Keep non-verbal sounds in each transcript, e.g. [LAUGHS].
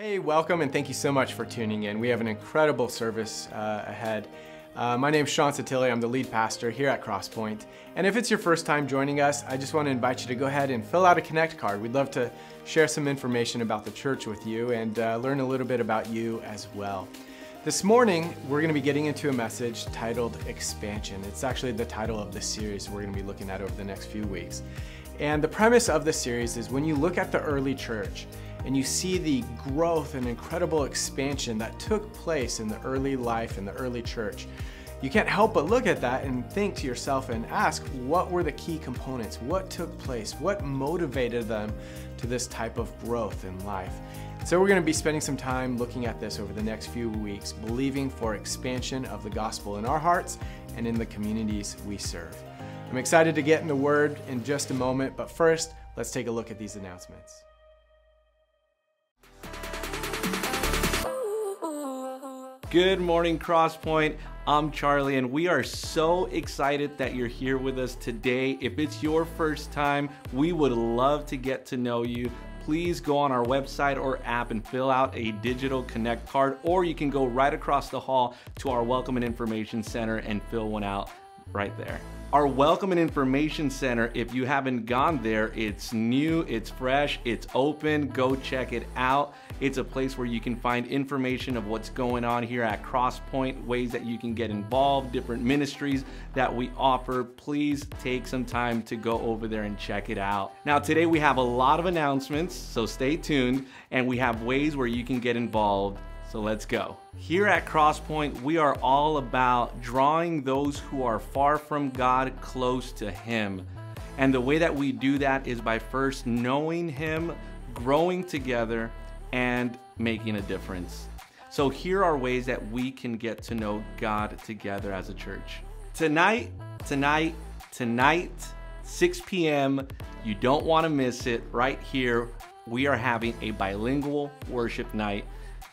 Hey, welcome and thank you so much for tuning in. We have an incredible service uh, ahead. Uh, my name is Sean Satilli. I'm the lead pastor here at Crosspoint. And if it's your first time joining us, I just want to invite you to go ahead and fill out a Connect card. We'd love to share some information about the church with you and uh, learn a little bit about you as well. This morning, we're going to be getting into a message titled Expansion. It's actually the title of the series we're going to be looking at over the next few weeks. And the premise of the series is when you look at the early church, and you see the growth and incredible expansion that took place in the early life in the early church, you can't help but look at that and think to yourself and ask what were the key components? What took place? What motivated them to this type of growth in life? So, we're going to be spending some time looking at this over the next few weeks, believing for expansion of the gospel in our hearts and in the communities we serve. I'm excited to get in the word in just a moment, but first, let's take a look at these announcements. Good morning, Crosspoint. I'm Charlie, and we are so excited that you're here with us today. If it's your first time, we would love to get to know you. Please go on our website or app and fill out a digital connect card, or you can go right across the hall to our Welcome and Information Center and fill one out right there. Our Welcome and Information Center, if you haven't gone there, it's new, it's fresh, it's open. Go check it out. It's a place where you can find information of what's going on here at Crosspoint, ways that you can get involved, different ministries that we offer. Please take some time to go over there and check it out. Now, today we have a lot of announcements, so stay tuned, and we have ways where you can get involved so let's go. Here at Crosspoint, we are all about drawing those who are far from God close to Him. And the way that we do that is by first knowing Him, growing together, and making a difference. So here are ways that we can get to know God together as a church. Tonight, tonight, tonight, 6 p.m., you don't want to miss it right here. We are having a bilingual worship night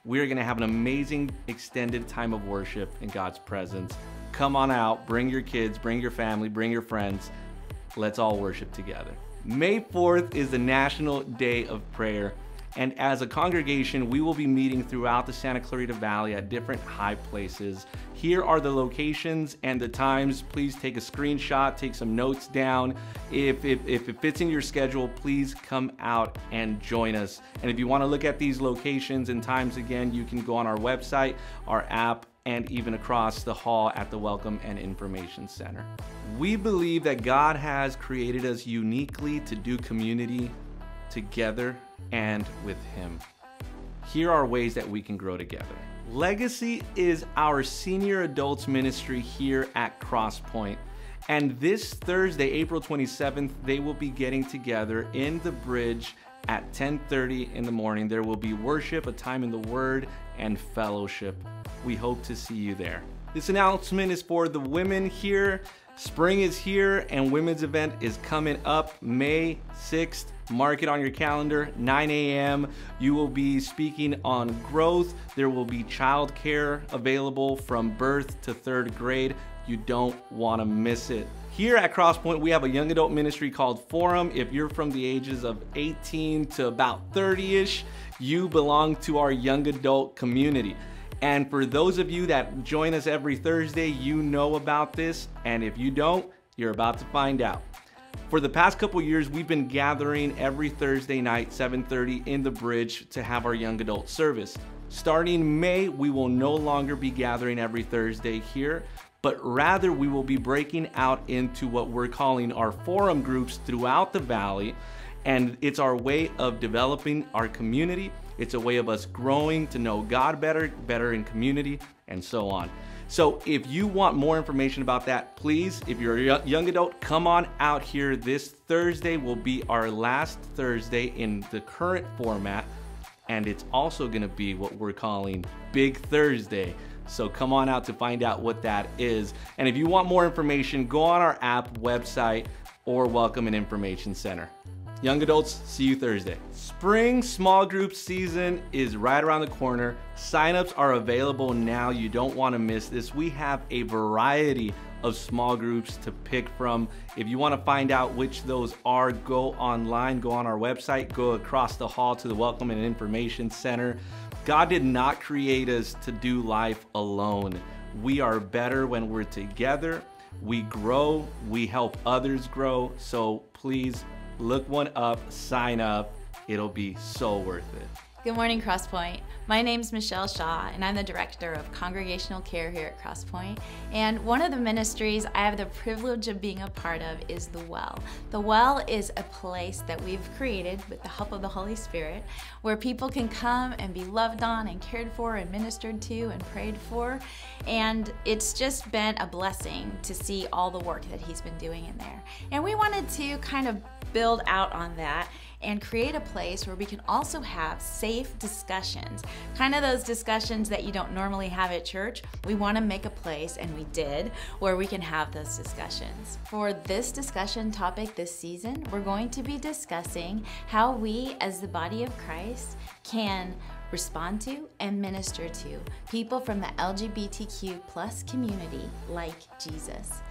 we are going to have an amazing extended time of worship in God's presence. Come on out, bring your kids, bring your family, bring your friends. Let's all worship together. May 4th is the National Day of Prayer. And as a congregation, we will be meeting throughout the Santa Clarita Valley at different high places. Here are the locations and the times. Please take a screenshot, take some notes down. If, if, if it fits in your schedule, please come out and join us. And if you want to look at these locations and times again, you can go on our website, our app, and even across the hall at the Welcome and Information Center. We believe that God has created us uniquely to do community together and with Him. Here are ways that we can grow together. Legacy is our senior adults ministry here at Crosspoint. And this Thursday, April 27th, they will be getting together in the bridge at 10:30 in the morning. There will be worship, a time in the word, and fellowship. We hope to see you there. This announcement is for the women here. Spring is here and women's event is coming up May 6th Mark it on your calendar, 9 a.m. You will be speaking on growth. There will be childcare available from birth to third grade. You don't want to miss it. Here at Crosspoint, we have a young adult ministry called Forum. If you're from the ages of 18 to about 30 ish, you belong to our young adult community. And for those of you that join us every Thursday, you know about this. And if you don't, you're about to find out. For the past couple years, we've been gathering every Thursday night, 7.30 in the bridge to have our young adult service. Starting May, we will no longer be gathering every Thursday here, but rather we will be breaking out into what we're calling our forum groups throughout the valley. And it's our way of developing our community. It's a way of us growing to know God better, better in community, and so on. So if you want more information about that, please, if you're a young adult, come on out here. This Thursday will be our last Thursday in the current format. And it's also gonna be what we're calling Big Thursday. So come on out to find out what that is. And if you want more information, go on our app, website, or Welcome and Information Center. Young adults, see you Thursday. Spring small group season is right around the corner. Signups are available now. You don't want to miss this. We have a variety of small groups to pick from. If you want to find out which those are, go online, go on our website, go across the hall to the Welcome and Information Center. God did not create us to do life alone. We are better when we're together. We grow, we help others grow. So please look one up, sign up. It'll be so worth it. Good morning, Crosspoint. My name is Michelle Shaw, and I'm the Director of Congregational Care here at Crosspoint. And one of the ministries I have the privilege of being a part of is The Well. The Well is a place that we've created with the help of the Holy Spirit where people can come and be loved on and cared for and ministered to and prayed for. And it's just been a blessing to see all the work that He's been doing in there. And we wanted to kind of build out on that and create a place where we can also have safe discussions. Kind of those discussions that you don't normally have at church. We want to make a place, and we did, where we can have those discussions. For this discussion topic this season, we're going to be discussing how we, as the body of Christ, can respond to and minister to people from the LGBTQ plus community like Jesus.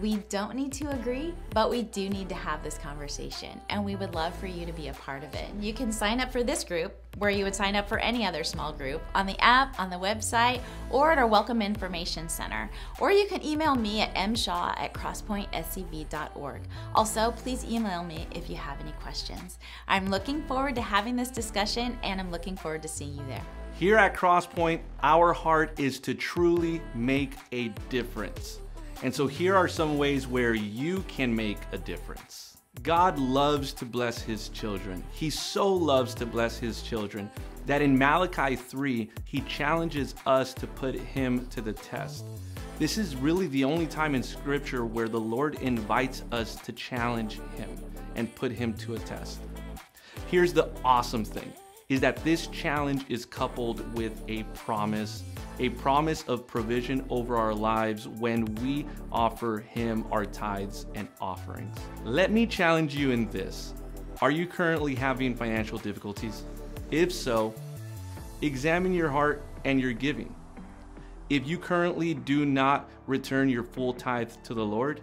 We don't need to agree, but we do need to have this conversation, and we would love for you to be a part of it. You can sign up for this group where you would sign up for any other small group on the app, on the website, or at our Welcome Information Center. Or you can email me at mshaw at crosspointscv.org. Also, please email me if you have any questions. I'm looking forward to having this discussion, and I'm looking forward to seeing you there. Here at Crosspoint, our heart is to truly make a difference. And so here are some ways where you can make a difference. God loves to bless his children. He so loves to bless his children that in Malachi 3, he challenges us to put him to the test. This is really the only time in scripture where the Lord invites us to challenge him and put him to a test. Here's the awesome thing is that this challenge is coupled with a promise a promise of provision over our lives when we offer Him our tithes and offerings. Let me challenge you in this. Are you currently having financial difficulties? If so, examine your heart and your giving. If you currently do not return your full tithe to the Lord,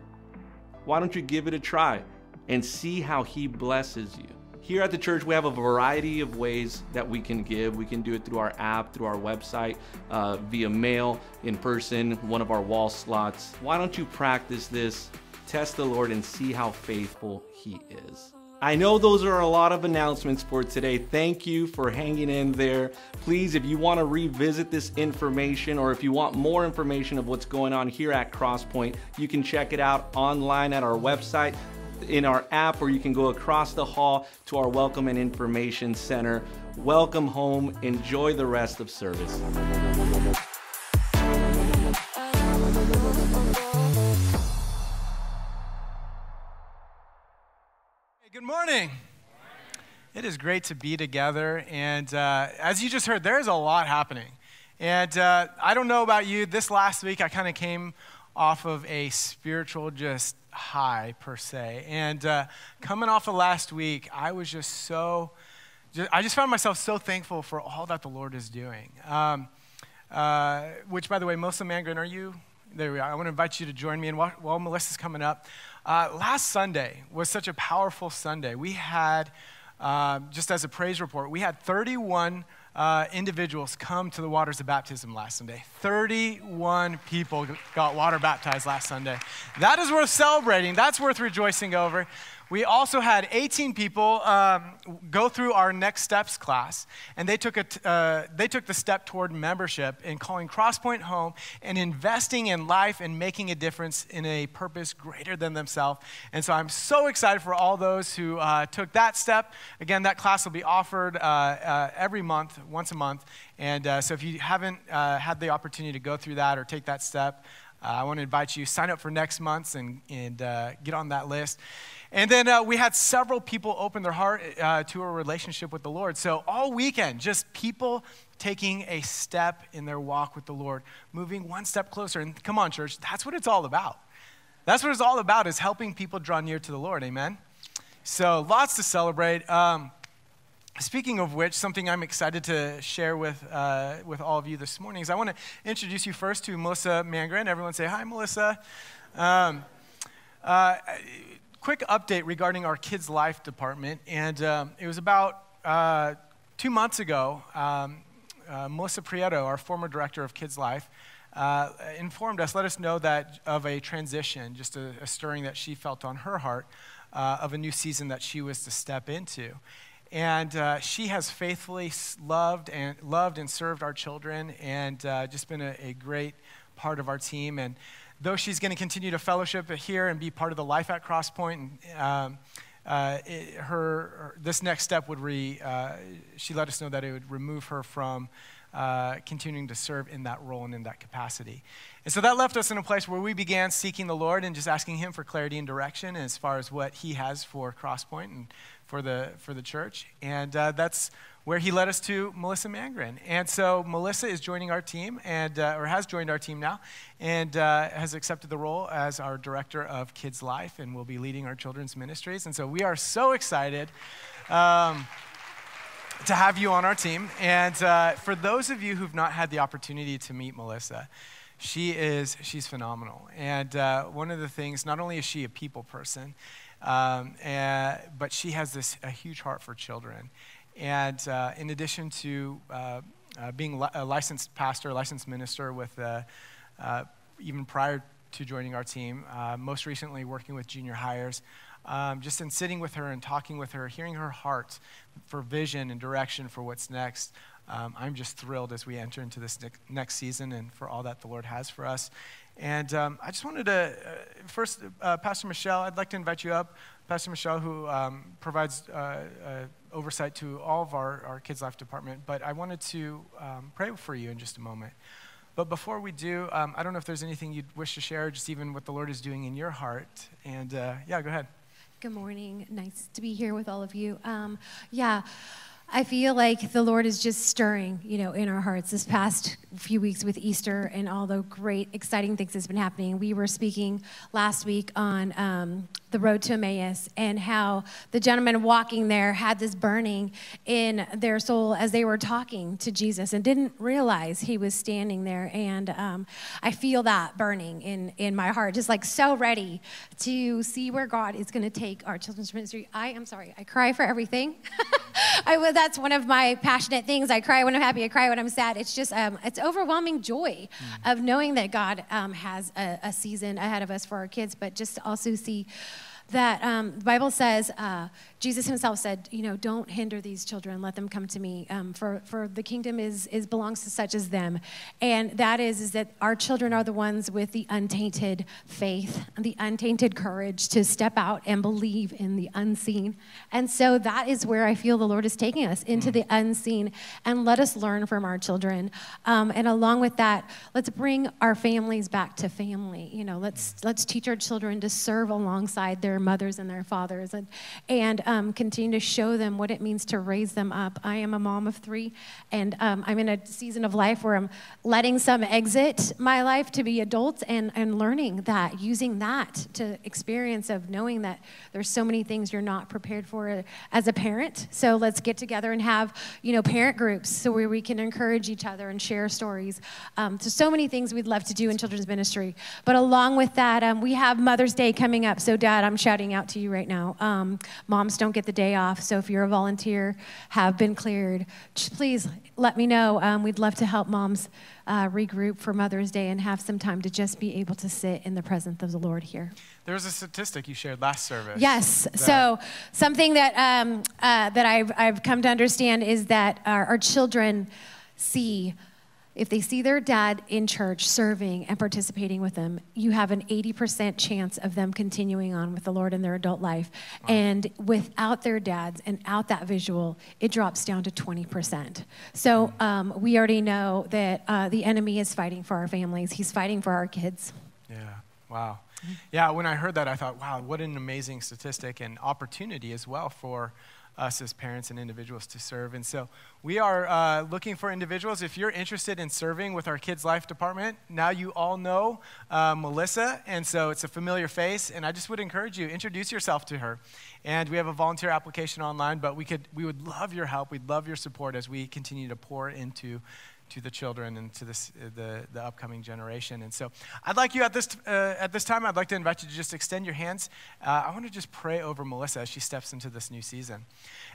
why don't you give it a try and see how He blesses you? Here at the church, we have a variety of ways that we can give. We can do it through our app, through our website, uh, via mail, in person, one of our wall slots. Why don't you practice this, test the Lord, and see how faithful He is? I know those are a lot of announcements for today. Thank you for hanging in there. Please, if you want to revisit this information or if you want more information of what's going on here at Crosspoint, you can check it out online at our website, in our app, or you can go across the hall to our Welcome and Information Center. Welcome home. Enjoy the rest of service. Good morning. It is great to be together. And uh, as you just heard, there's a lot happening. And uh, I don't know about you, this last week I kind of came off of a spiritual just high per se. And uh, coming off of last week, I was just so, just, I just found myself so thankful for all that the Lord is doing. Um, uh, which, by the way, Melissa Mangren, are you? There we are. I want to invite you to join me. And while, while Melissa's coming up, uh, last Sunday was such a powerful Sunday. We had, uh, just as a praise report, we had 31 uh, individuals come to the waters of baptism last Sunday. 31 people got water baptized last Sunday. That is worth celebrating. That's worth rejoicing over. We also had 18 people um, go through our next steps class, and they took, a t- uh, they took the step toward membership in calling Crosspoint home and investing in life and making a difference in a purpose greater than themselves. And so I'm so excited for all those who uh, took that step. Again, that class will be offered uh, uh every month, once a month. And uh, so if you haven't uh, had the opportunity to go through that or take that step, I want to invite you sign up for next month's and, and get on that list. And then uh, we had several people open their heart uh, to a relationship with the Lord. So all weekend, just people taking a step in their walk with the Lord, moving one step closer. And come on, church, that's what it's all about. That's what it's all about is helping people draw near to the Lord. Amen. So, lots to celebrate. Um, Speaking of which, something I'm excited to share with, uh, with all of you this morning is I want to introduce you first to Melissa Mangren. Everyone say hi, Melissa. Um, uh, quick update regarding our Kids Life department. And um, it was about uh, two months ago, um, uh, Melissa Prieto, our former director of Kids Life, uh, informed us, let us know that of a transition, just a, a stirring that she felt on her heart uh, of a new season that she was to step into. And uh, she has faithfully loved and loved and served our children, and uh, just been a, a, great part of our team. And though she's going to continue to fellowship here and be part of the life at Crosspoint, and, um, uh, it, her, her, this next step would re. Uh, she let us know that it would remove her from uh, continuing to serve in that role and in that capacity. And so that left us in a place where we began seeking the Lord and just asking Him for clarity and direction as far as what He has for Crosspoint and for the, for the church. And uh, that's where he led us to Melissa Mangren. And so Melissa is joining our team, and, uh, or has joined our team now, and uh, has accepted the role as our director of Kids Life and will be leading our children's ministries. And so we are so excited. Um, to have you on our team. And uh, for those of you who've not had the opportunity to meet Melissa, she is she's phenomenal. And uh, one of the things, not only is she a people person, um, and, but she has this a huge heart for children. And uh, in addition to uh, uh, being li- a licensed pastor, licensed minister with uh, uh, even prior to joining our team, most recently working with junior hires, um, just in sitting with her and talking with her, hearing her heart for vision and direction for what's next. Um, I'm just thrilled as we enter into this next season and for all that the Lord has for us. And um, I just wanted to, uh, first, uh, Pastor Michelle, I'd like to invite you up. Pastor Michelle, who um, provides uh, uh, oversight to all of our, our Kids Life department, but I wanted to um, pray for you in just a moment. But before we do, um, I don't know if there's anything you'd wish to share, just even what the Lord is doing in your heart. And uh, yeah, go ahead. Good morning. Nice to be here with all of you. Um, yeah. I feel like the Lord is just stirring, you know, in our hearts. This past few weeks with Easter and all the great, exciting things that's been happening. We were speaking last week on um, the road to Emmaus and how the gentleman walking there had this burning in their soul as they were talking to Jesus and didn't realize he was standing there. And um, I feel that burning in, in my heart, just like so ready to see where God is going to take our children's ministry. I am sorry, I cry for everything. [LAUGHS] I, that's one of my passionate things. I cry when I'm happy, I cry when I'm sad. It's just, um, it's overwhelming joy mm. of knowing that God um, has a, a season ahead of us for our kids, but just to also see that um, the Bible says, uh, Jesus himself said, you know, don't hinder these children, let them come to me, um, for, for the kingdom is, is belongs to such as them. And that is, is that our children are the ones with the untainted faith, and the untainted courage to step out and believe in the unseen. And so that is where I feel the Lord is taking us, into the unseen, and let us learn from our children. Um, and along with that, let's bring our families back to family. You know, let's, let's teach our children to serve alongside their mothers and their fathers and, and um, continue to show them what it means to raise them up. I am a mom of three, and um, I'm in a season of life where I'm letting some exit my life to be adults and, and learning that, using that to experience of knowing that there's so many things you're not prepared for as a parent. So let's get together and have, you know, parent groups so where we can encourage each other and share stories. Um, so, so many things we'd love to do in children's ministry. But along with that, um, we have Mother's Day coming up. So, Dad, I'm shouting out to you right now. Um, moms don't get the day off, so if you're a volunteer, have been cleared, please let me know. Um, we'd love to help moms uh, regroup for Mother's Day and have some time to just be able to sit in the presence of the Lord here. There was a statistic you shared last service. Yes. So something that um, uh, that I've I've come to understand is that our, our children see if they see their dad in church serving and participating with them, you have an 80% chance of them continuing on with the Lord in their adult life. Wow. And without their dads and out that visual, it drops down to 20%. So um, we already know that uh, the enemy is fighting for our families, he's fighting for our kids. Yeah, wow. Yeah, when I heard that, I thought, wow, what an amazing statistic and opportunity as well for us as parents and individuals to serve. And so we are uh, looking for individuals. If you're interested in serving with our kids' life department, now you all know uh, Melissa, and so it's a familiar face. And I just would encourage you introduce yourself to her. And we have a volunteer application online, but we could we would love your help. We'd love your support as we continue to pour into to the children and to this, uh, the, the upcoming generation. And so I'd like you at this, uh, at this time, I'd like to invite you to just extend your hands. Uh, I want to just pray over Melissa as she steps into this new season.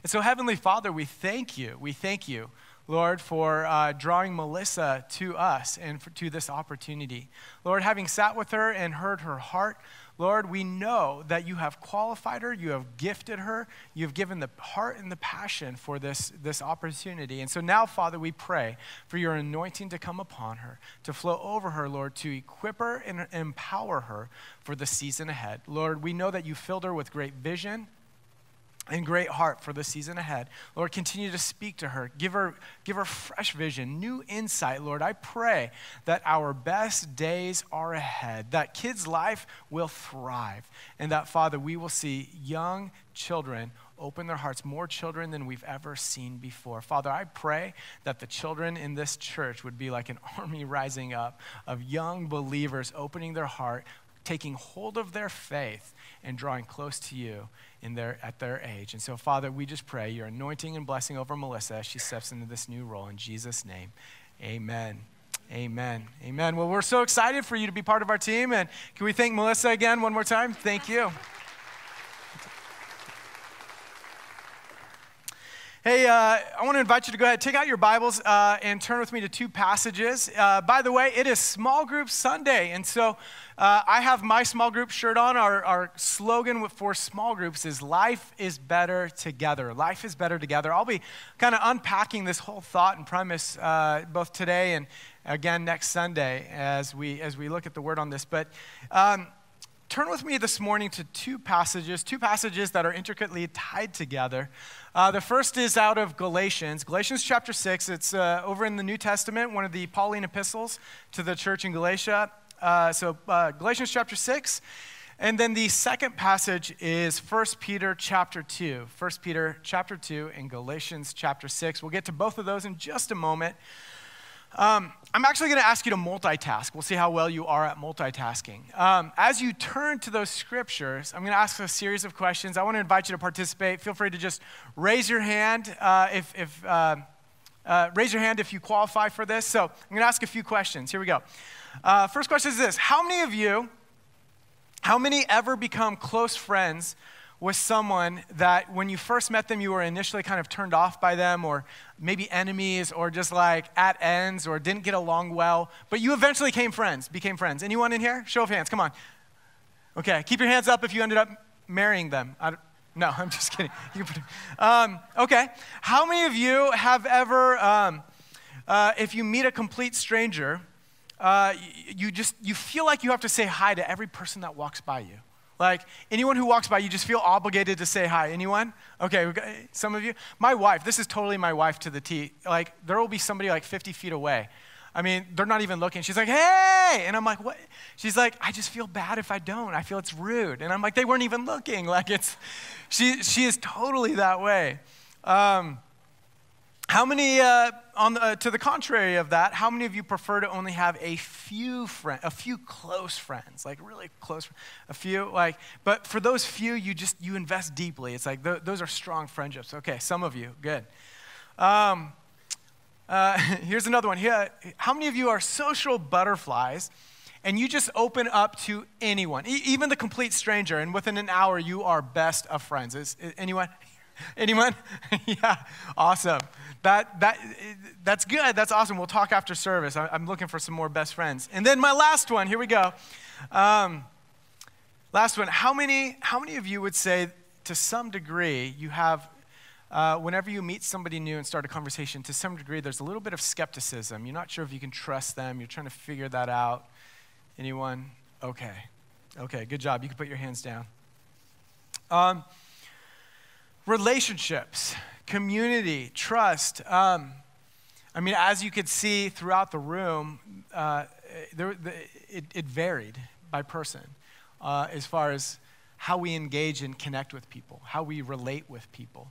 And so, Heavenly Father, we thank you. We thank you. Lord, for uh, drawing Melissa to us and for, to this opportunity. Lord, having sat with her and heard her heart, Lord, we know that you have qualified her, you have gifted her, you've given the heart and the passion for this, this opportunity. And so now, Father, we pray for your anointing to come upon her, to flow over her, Lord, to equip her and empower her for the season ahead. Lord, we know that you filled her with great vision and great heart for the season ahead. Lord, continue to speak to her. Give her, give her fresh vision, new insight, Lord. I pray that our best days are ahead, that kids' life will thrive, and that, Father, we will see young children open their hearts, more children than we've ever seen before. Father, I pray that the children in this church would be like an [LAUGHS] army rising up of young believers opening their heart, taking hold of their faith, and drawing close to you in their, at their age. And so, Father, we just pray your anointing and blessing over Melissa as she steps into this new role. In Jesus' name, amen. Amen. Amen. Well, we're so excited for you to be part of our team. And can we thank Melissa again one more time? Thank you. Hey, uh, I want to invite you to go ahead, take out your Bibles, uh, and turn with me to two passages. Uh, by the way, it is Small Group Sunday, and so uh, I have my small group shirt on. Our, our slogan for small groups is Life is Better Together. Life is Better Together. I'll be kind of unpacking this whole thought and premise uh, both today and again next Sunday as we, as we look at the word on this. But um, turn with me this morning to two passages, two passages that are intricately tied together. Uh, the first is out of Galatians, Galatians chapter 6. It's uh, over in the New Testament, one of the Pauline epistles to the church in Galatia. Uh, so, uh, Galatians chapter 6. And then the second passage is 1 Peter chapter 2. 1 Peter chapter 2 and Galatians chapter 6. We'll get to both of those in just a moment. Um, I'm actually going to ask you to multitask. We'll see how well you are at multitasking. Um, as you turn to those scriptures, I'm going to ask a series of questions. I want to invite you to participate. Feel free to just raise your hand uh, if, if uh, uh, raise your hand if you qualify for this. So I'm going to ask a few questions. Here we go. Uh, first question is this: How many of you, how many ever become close friends with someone that when you first met them, you were initially kind of turned off by them, or maybe enemies, or just like at ends, or didn't get along well, but you eventually came friends, became friends. Anyone in here? Show of hands, come on. Okay, keep your hands up if you ended up marrying them. No, [LAUGHS] I'm just kidding. Um, okay, how many of you have ever, um, uh, if you meet a complete stranger, uh, you just you feel like you have to say hi to every person that walks by you? Like anyone who walks by, you just feel obligated to say hi. Anyone? Okay, some of you. My wife, this is totally my wife to the T. Like there will be somebody like 50 feet away. I mean, they're not even looking. She's like, hey! And I'm like, what? She's like, I just feel bad if I don't. I feel it's rude. And I'm like, they weren't even looking. [LAUGHS] Like it's, she, she is totally that way. Um, how many, uh, on the, uh, to the contrary of that, how many of you prefer to only have a few friends, a few close friends, like really close, a few, like, but for those few, you just, you invest deeply. It's like, th- those are strong friendships. Okay, some of you, good. Um, uh, [LAUGHS] here's another one. Here, how many of you are social butterflies and you just open up to anyone, e- even the complete stranger, and within an hour, you are best of friends? Is, is anyone? [LAUGHS] Anyone? [LAUGHS] yeah, awesome. That, that, that's good. That's awesome. We'll talk after service. I'm looking for some more best friends. And then my last one, here we go. Um, last one. How many, how many of you would say, to some degree, you have, uh, whenever you meet somebody new and start a conversation, to some degree, there's a little bit of skepticism. You're not sure if you can trust them. You're trying to figure that out. Anyone? Okay. Okay, good job. You can put your hands down. Um, relationships community, trust. Um, I mean, as you could see throughout the room, uh, there, the, it, it, varied by person uh, as far as how we engage and connect with people, how we relate with people.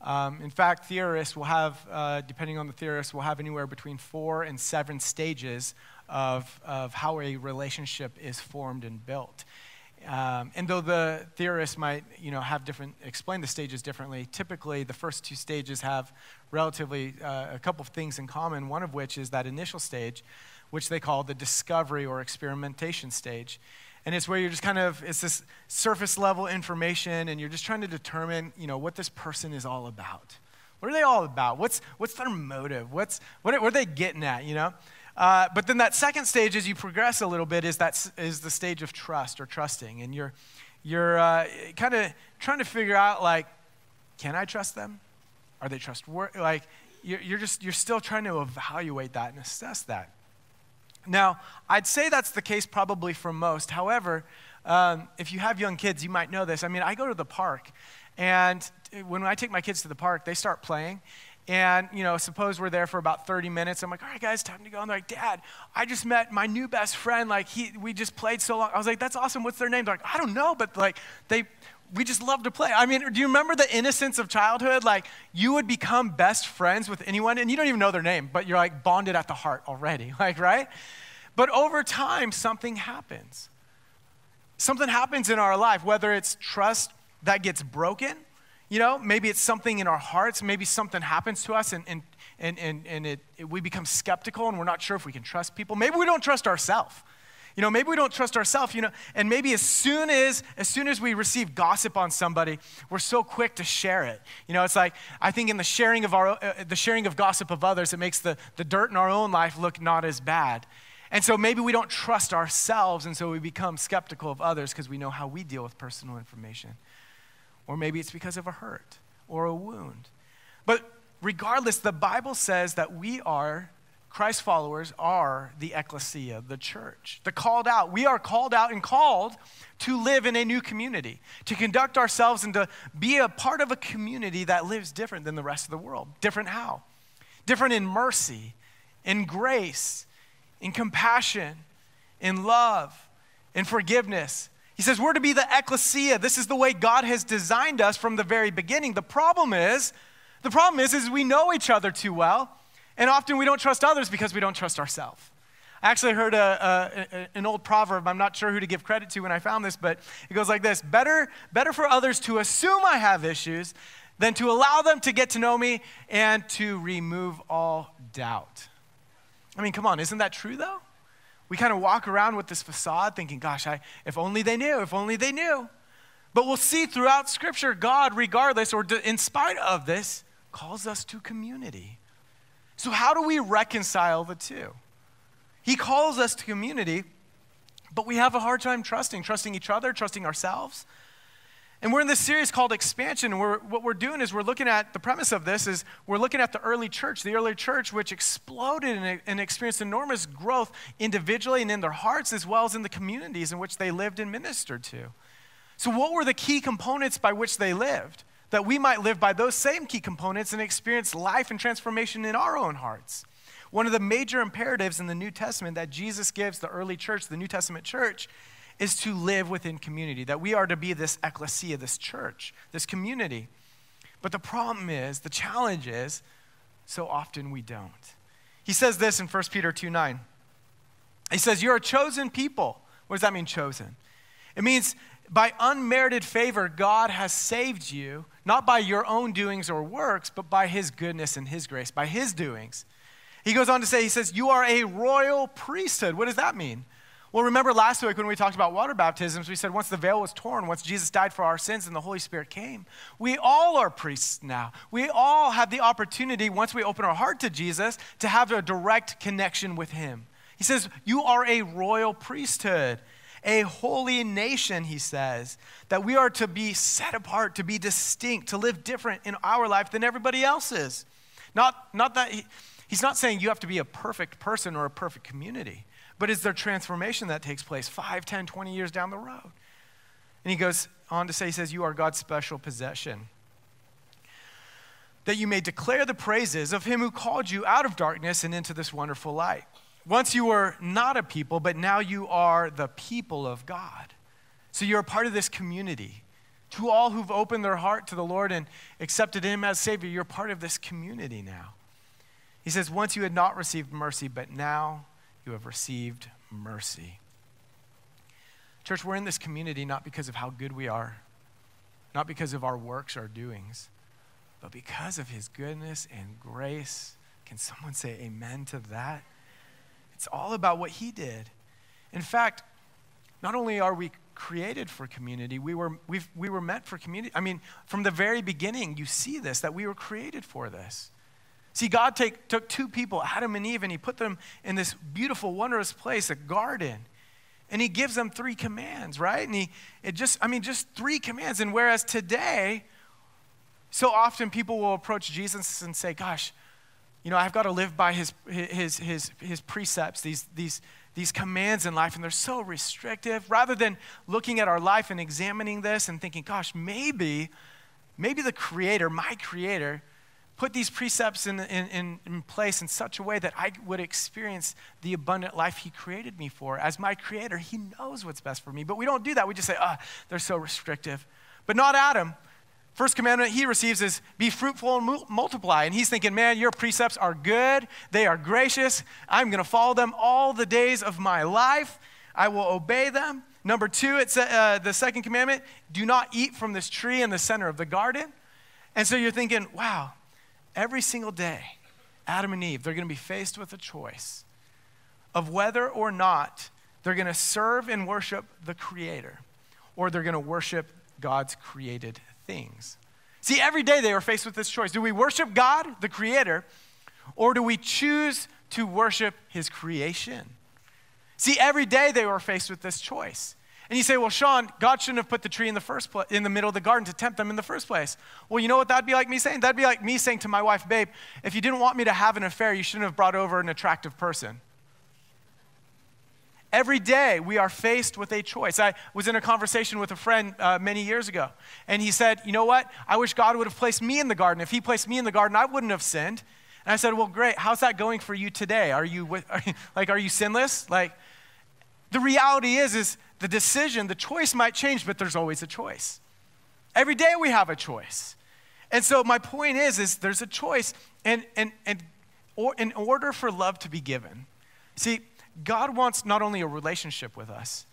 Um, in fact, theorists will have, uh, depending on the theorist, will have anywhere between four and seven stages of, of how a relationship is formed and built. Um, and though the theorists might, you know, have different, explain the stages differently, typically the first two stages have relatively uh, a couple of things in common, one of which is that initial stage, which they call the discovery or experimentation stage. And it's where you're just kind of, it's this surface level information, and you're just trying to determine, you know, what this person is all about. What are they all about? What's, what's their motive? What's, what, are, what are they getting at, you know? Uh, but then that second stage, as you progress a little bit, is, that, is the stage of trust or trusting. And you're, you're uh, kind of trying to figure out, like, can I trust them? Are they trustworthy? Like, you're, you're just, you're still trying to evaluate that and assess that. Now, I'd say that's the case probably for most. However, um, if you have young kids, you might know this. I mean, I go to the park, and when I take my kids to the park, they start playing, and, you know, suppose we're there for about 30 minutes. I'm like, all right, guys, time to go. And they're like, Dad, I just met my new best friend. Like, he, we just played so long. I was like, that's awesome. What's their name? They're like, I don't know, but like, they, we just love to play. I mean, do you remember the innocence of childhood? Like, you would become best friends with anyone, and you don't even know their name, but you're like bonded at the heart already, [LAUGHS] like, right? But over time, something happens. Something happens in our life, whether it's trust that gets broken you know, maybe it's something in our hearts. Maybe something happens to us and, and, and, and, and it, it, we become skeptical and we're not sure if we can trust people. Maybe we don't trust ourselves. You know, maybe we don't trust ourselves, you know, and maybe as soon as as soon as we receive gossip on somebody, we're so quick to share it. You know, it's like I think in the sharing of our uh, the sharing of gossip of others, it makes the the dirt in our own life look not as bad. And so maybe we don't trust ourselves, and so we become skeptical of others because we know how we deal with personal information. Or maybe it's because of a hurt or a wound. But regardless, the Bible says that we are, Christ followers are the ecclesia, the church, the called out. We are called out and called to live in a new community, to conduct ourselves and to be a part of a community that lives different than the rest of the world. Different how? Different in mercy, in grace, in compassion, in love, in forgiveness, he says we're to be the ecclesia. This is the way God has designed us from the very beginning. The problem is, the problem is, is we know each other too well, and often we don't trust others because we don't trust ourselves. I actually heard a, a, an old proverb. I'm not sure who to give credit to when I found this, but it goes like this better, better for others to assume I have issues than to allow them to get to know me and to remove all doubt. I mean, come on, isn't that true though? We kind of walk around with this facade thinking, gosh, I, if only they knew, if only they knew. But we'll see throughout Scripture, God, regardless or in spite of this, calls us to community. So, how do we reconcile the two? He calls us to community, but we have a hard time trusting, trusting each other, trusting ourselves. And we're in this series called Expansion. We're, what we're doing is we're looking at the premise of this is we're looking at the early church, the early church, which exploded and experienced enormous growth individually and in their hearts, as well as in the communities in which they lived and ministered to. So, what were the key components by which they lived? That we might live by those same key components and experience life and transformation in our own hearts. One of the major imperatives in the New Testament that Jesus gives the early church, the New Testament church, is to live within community, that we are to be this ecclesia, this church, this community. But the problem is, the challenge is, so often we don't. He says this in 1 Peter 2 9. He says, You're a chosen people. What does that mean, chosen? It means by unmerited favor, God has saved you, not by your own doings or works, but by His goodness and His grace, by His doings. He goes on to say, He says, You are a royal priesthood. What does that mean? Well, remember last week when we talked about water baptisms, we said once the veil was torn, once Jesus died for our sins and the Holy Spirit came, we all are priests now. We all have the opportunity, once we open our heart to Jesus, to have a direct connection with Him. He says, You are a royal priesthood, a holy nation, he says, that we are to be set apart, to be distinct, to live different in our life than everybody else's. Not, not that he, he's not saying you have to be a perfect person or a perfect community but is there transformation that takes place 5, 10, 20 years down the road? And he goes on to say, he says, You are God's special possession. That you may declare the praises of him who called you out of darkness and into this wonderful light. Once you were not a people, but now you are the people of God. So you're a part of this community, To all who've opened their heart to the Lord and accepted Him as Savior, you're part of this community now. He says, Once you had not received mercy, but now you have received mercy. Church, we're in this community not because of how good we are, not because of our works or doings, but because of His goodness and grace. Can someone say amen to that? It's all about what He did. In fact, not only are we created for community, we were, we we were meant for community. I mean, from the very beginning, you see this, that we were created for this. See, God take, took two people, Adam and Eve, and He put them in this beautiful, wondrous place, a garden. And He gives them three commands, right? And He, it just, I mean, just three commands. And whereas today, so often people will approach Jesus and say, Gosh, you know, I've got to live by His, his, his, his precepts, these, these, these commands in life, and they're so restrictive. Rather than looking at our life and examining this and thinking, Gosh, maybe, maybe the Creator, my Creator, put these precepts in, in, in, place in such a way that I would experience the abundant life He created me for. As my Creator, He knows what's best for me. But we don't do that. We just say, oh, they're so restrictive. But not Adam. First commandment he receives is be fruitful and multiply. And he's thinking, man, your precepts are good. They are gracious. I'm going to follow them all the days of my life. I will obey them. Number two, it's uh, the second commandment do not eat from this tree in the center of the garden. And so you're thinking, wow, every single day, Adam and Eve, they're going to be faced with a choice of whether or not they're going to serve and worship the Creator or they're going to worship God's created things. See, every day they were faced with this choice. Do we worship God, the Creator, or do we choose to worship His creation? See, every day they were faced with this choice. And you say, well, Sean, God shouldn't have put the tree in the first place, in the middle of the garden to tempt them in the first place. Well, you know what that'd be like me saying? That'd be like me saying to my wife, babe, if you didn't want me to have an affair, you shouldn't have brought over an attractive person. Every day we are faced with a choice. I was in a conversation with a friend uh, many years ago, and he said, You know what? I wish God would have placed me in the garden. If He placed me in the garden, I wouldn't have sinned. And I said, Well, great. How's that going for you today? Are you, are you like, are you sinless? Like, the reality is, is the decision, the choice might change, but there's always a choice. Every day we have a choice. And so my point is, is there's a choice. And, and, and or, in order for love to be given, see, God wants not only a relationship with us,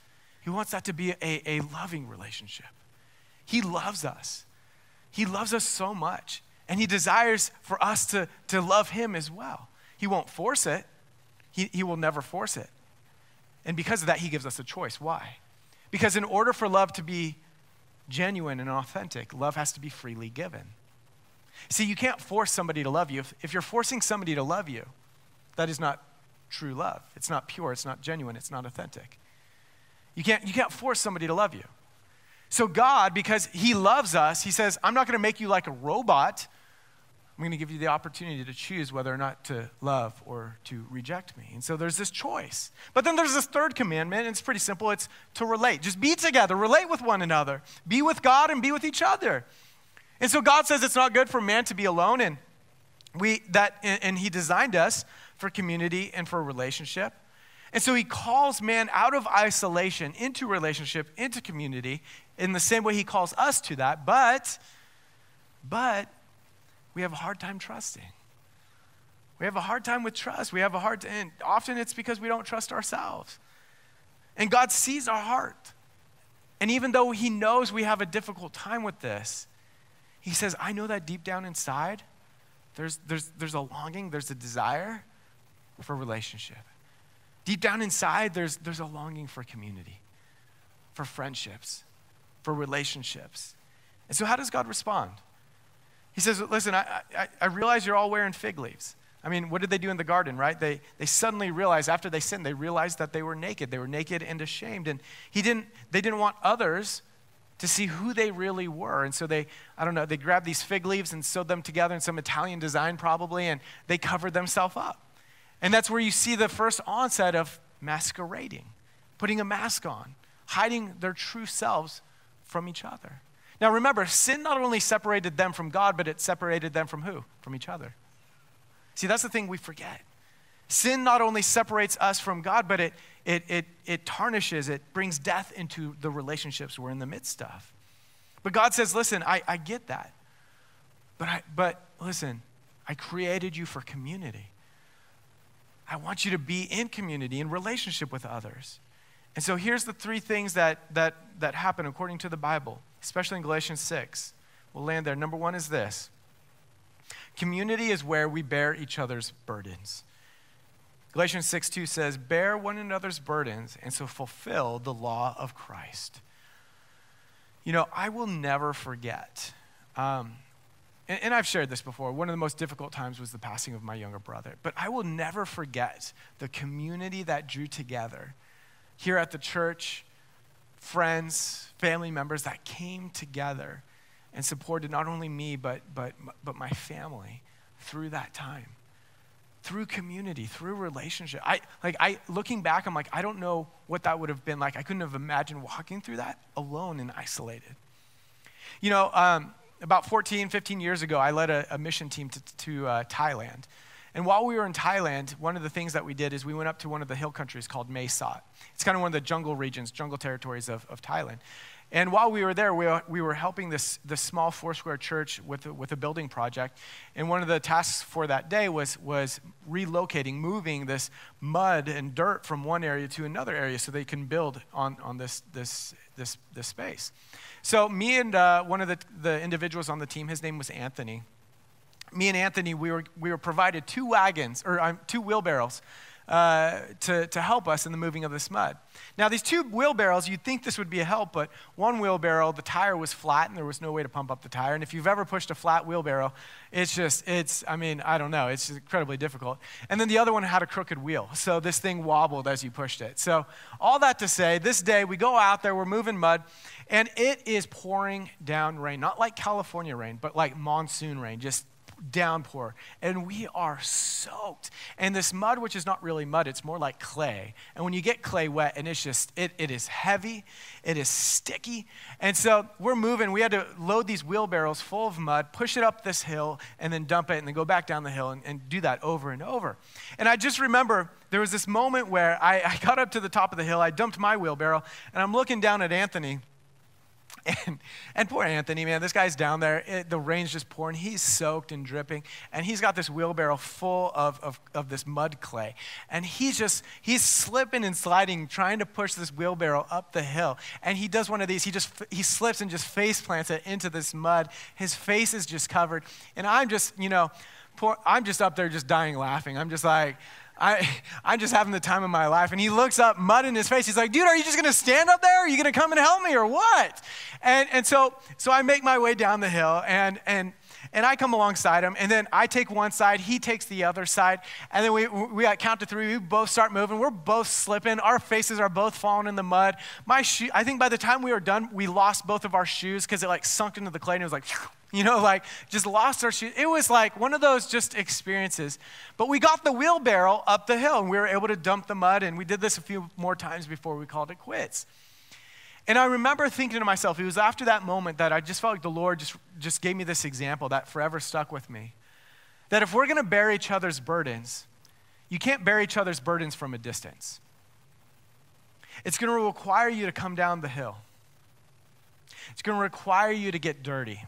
He wants that to be a, a loving relationship. He loves us. He loves us so much. And He desires for us to, to love Him as well. He won't force it, he, he will never force it. And because of that, he gives us a choice. Why? Because in order for love to be genuine and authentic, love has to be freely given. See, you can't force somebody to love you. If, if you're forcing somebody to love you, that is not true love. It's not pure, it's not genuine, it's not authentic. You can't, you can't force somebody to love you. So, God, because He loves us, He says, I'm not going to make you like a robot. I'm going to give you the opportunity to choose whether or not to love or to reject me. And so there's this choice. But then there's this third commandment, and it's pretty simple it's to relate. Just be together, relate with one another, be with God and be with each other. And so God says it's not good for man to be alone, and, we, that, and He designed us for community and for relationship. And so He calls man out of isolation into relationship, into community, in the same way He calls us to that. But, but, we have a hard time trusting. We have a hard time with trust. We have a hard time, and often it's because we don't trust ourselves. And God sees our heart. And even though He knows we have a difficult time with this, He says, I know that deep down inside, there's, there's, there's a longing, there's a desire for relationship. Deep down inside, there's, there's a longing for community, for friendships, for relationships. And so, how does God respond? He says, Listen, I, I, I, realize you're all wearing fig leaves. I mean, what did they do in the garden, right? They, they suddenly realized, after they sinned, they realized that they were naked. They were naked and ashamed. And he didn't, they didn't want others to see who they really were. And so they, I don't know, they grabbed these fig leaves and sewed them together in some Italian design, probably, and they covered themselves up. And that's where you see the first onset of masquerading, putting a mask on, hiding their true selves from each other. Now remember, sin not only separated them from God, but it separated them from who? From each other. See, that's the thing we forget. Sin not only separates us from God, but it, it, it, it tarnishes, it brings death into the relationships we're in the midst of. But God says, listen, I, I get that. But, I, but listen, I created you for community. I want you to be in community, in relationship with others. And so here's the three things that, that, that happen according to the Bible, especially in Galatians 6. We'll land there. Number one is this community is where we bear each other's burdens. Galatians 6 2 says, Bear one another's burdens and so fulfill the law of Christ. You know, I will never forget. Um, and, and, I've shared this before. One of the most difficult times was the passing of my younger brother. But I will never forget the community that drew together here at the church, friends, family members that came together and supported not only me, but, but, but my family through that time. Through community, through relationship. I like I looking back, I'm like, I don't know what that would have been like. I couldn't have imagined walking through that alone and isolated. You know, um, about 14, 15 years ago, I led a, a mission team to, to uh, Thailand. And while we were in Thailand, one of the things that we did is we went up to one of the hill countries called Mae Sot. It's kind of one of the jungle regions, jungle territories of, of Thailand. And while we were there, we, we were helping this, this small four square church with, with a building project. And one of the tasks for that day was, was relocating, moving this mud and dirt from one area to another area so they can build on, on this, this, this, this space. So, me and uh, one of the, the individuals on the team, his name was Anthony. Me and Anthony, we were, we were provided two wagons, or um, two wheelbarrows uh, to, to help us in the moving of this mud. Now, these two wheelbarrows, you'd think this would be a help, but one wheelbarrow, the tire was flat and there was no way to pump up the tire. And if you've ever pushed a flat wheelbarrow, it's just, it's, I mean, I don't know, it's incredibly difficult. And then the other one had a crooked wheel. So this thing wobbled as you pushed it. So, all that to say, this day we go out there, we're moving mud, and it is pouring down rain. Not like California rain, but like monsoon rain, just downpour, and we are soaked. And this mud, which is not really mud, it's more like clay. And when you get clay wet, and it's just, it, it is heavy, it is sticky. And so we're moving. We had to load these wheelbarrows full of mud, push it up this hill, and then dump it, and then go back down the hill and, and do that over and over. And I just remember there was this moment where I, [LAUGHS] I got up to the top of the hill, I dumped my wheelbarrow, and I'm looking down at Anthony. [LAUGHS] And, and poor Anthony, man, this guy's down there. It, the rain's just pouring. He's soaked and dripping. And he's got this wheelbarrow full of, of, of this mud clay. And he's just, he's slipping and sliding, trying to push this wheelbarrow up the hill. And he does one of these. He just, he slips and just face plants it into this mud. His face is just covered. And I'm just, you know, poor, I'm just up there just dying laughing. I'm just like, I, I'm just having the time of my life. And he looks up, mud in his face. He's like, dude, are you just going to stand up there? Are you going to come and help me or what? And, and so, so I make my way down the hill and, and, and I come alongside him. And then I take one side, he takes the other side. And then we, we got count to three. We both start moving. We're both slipping. Our faces are both falling in the mud. My shoe, I think by the time we were done, we lost both of our shoes because it like sunk into the clay and it was like, [LAUGHS] you know, like just lost our shoes. It was like one of those just experiences. But we got the wheelbarrow up the hill and we were able to dump the mud. And we did this a few more times before we called it quits. And I remember thinking to myself, it was after that moment that I just felt like the Lord just, just gave me this example that forever stuck with me. That if we're going to bear each other's burdens, you can't bear each other's burdens from a distance. It's going to require you to come down the hill. It's going to require you to get dirty.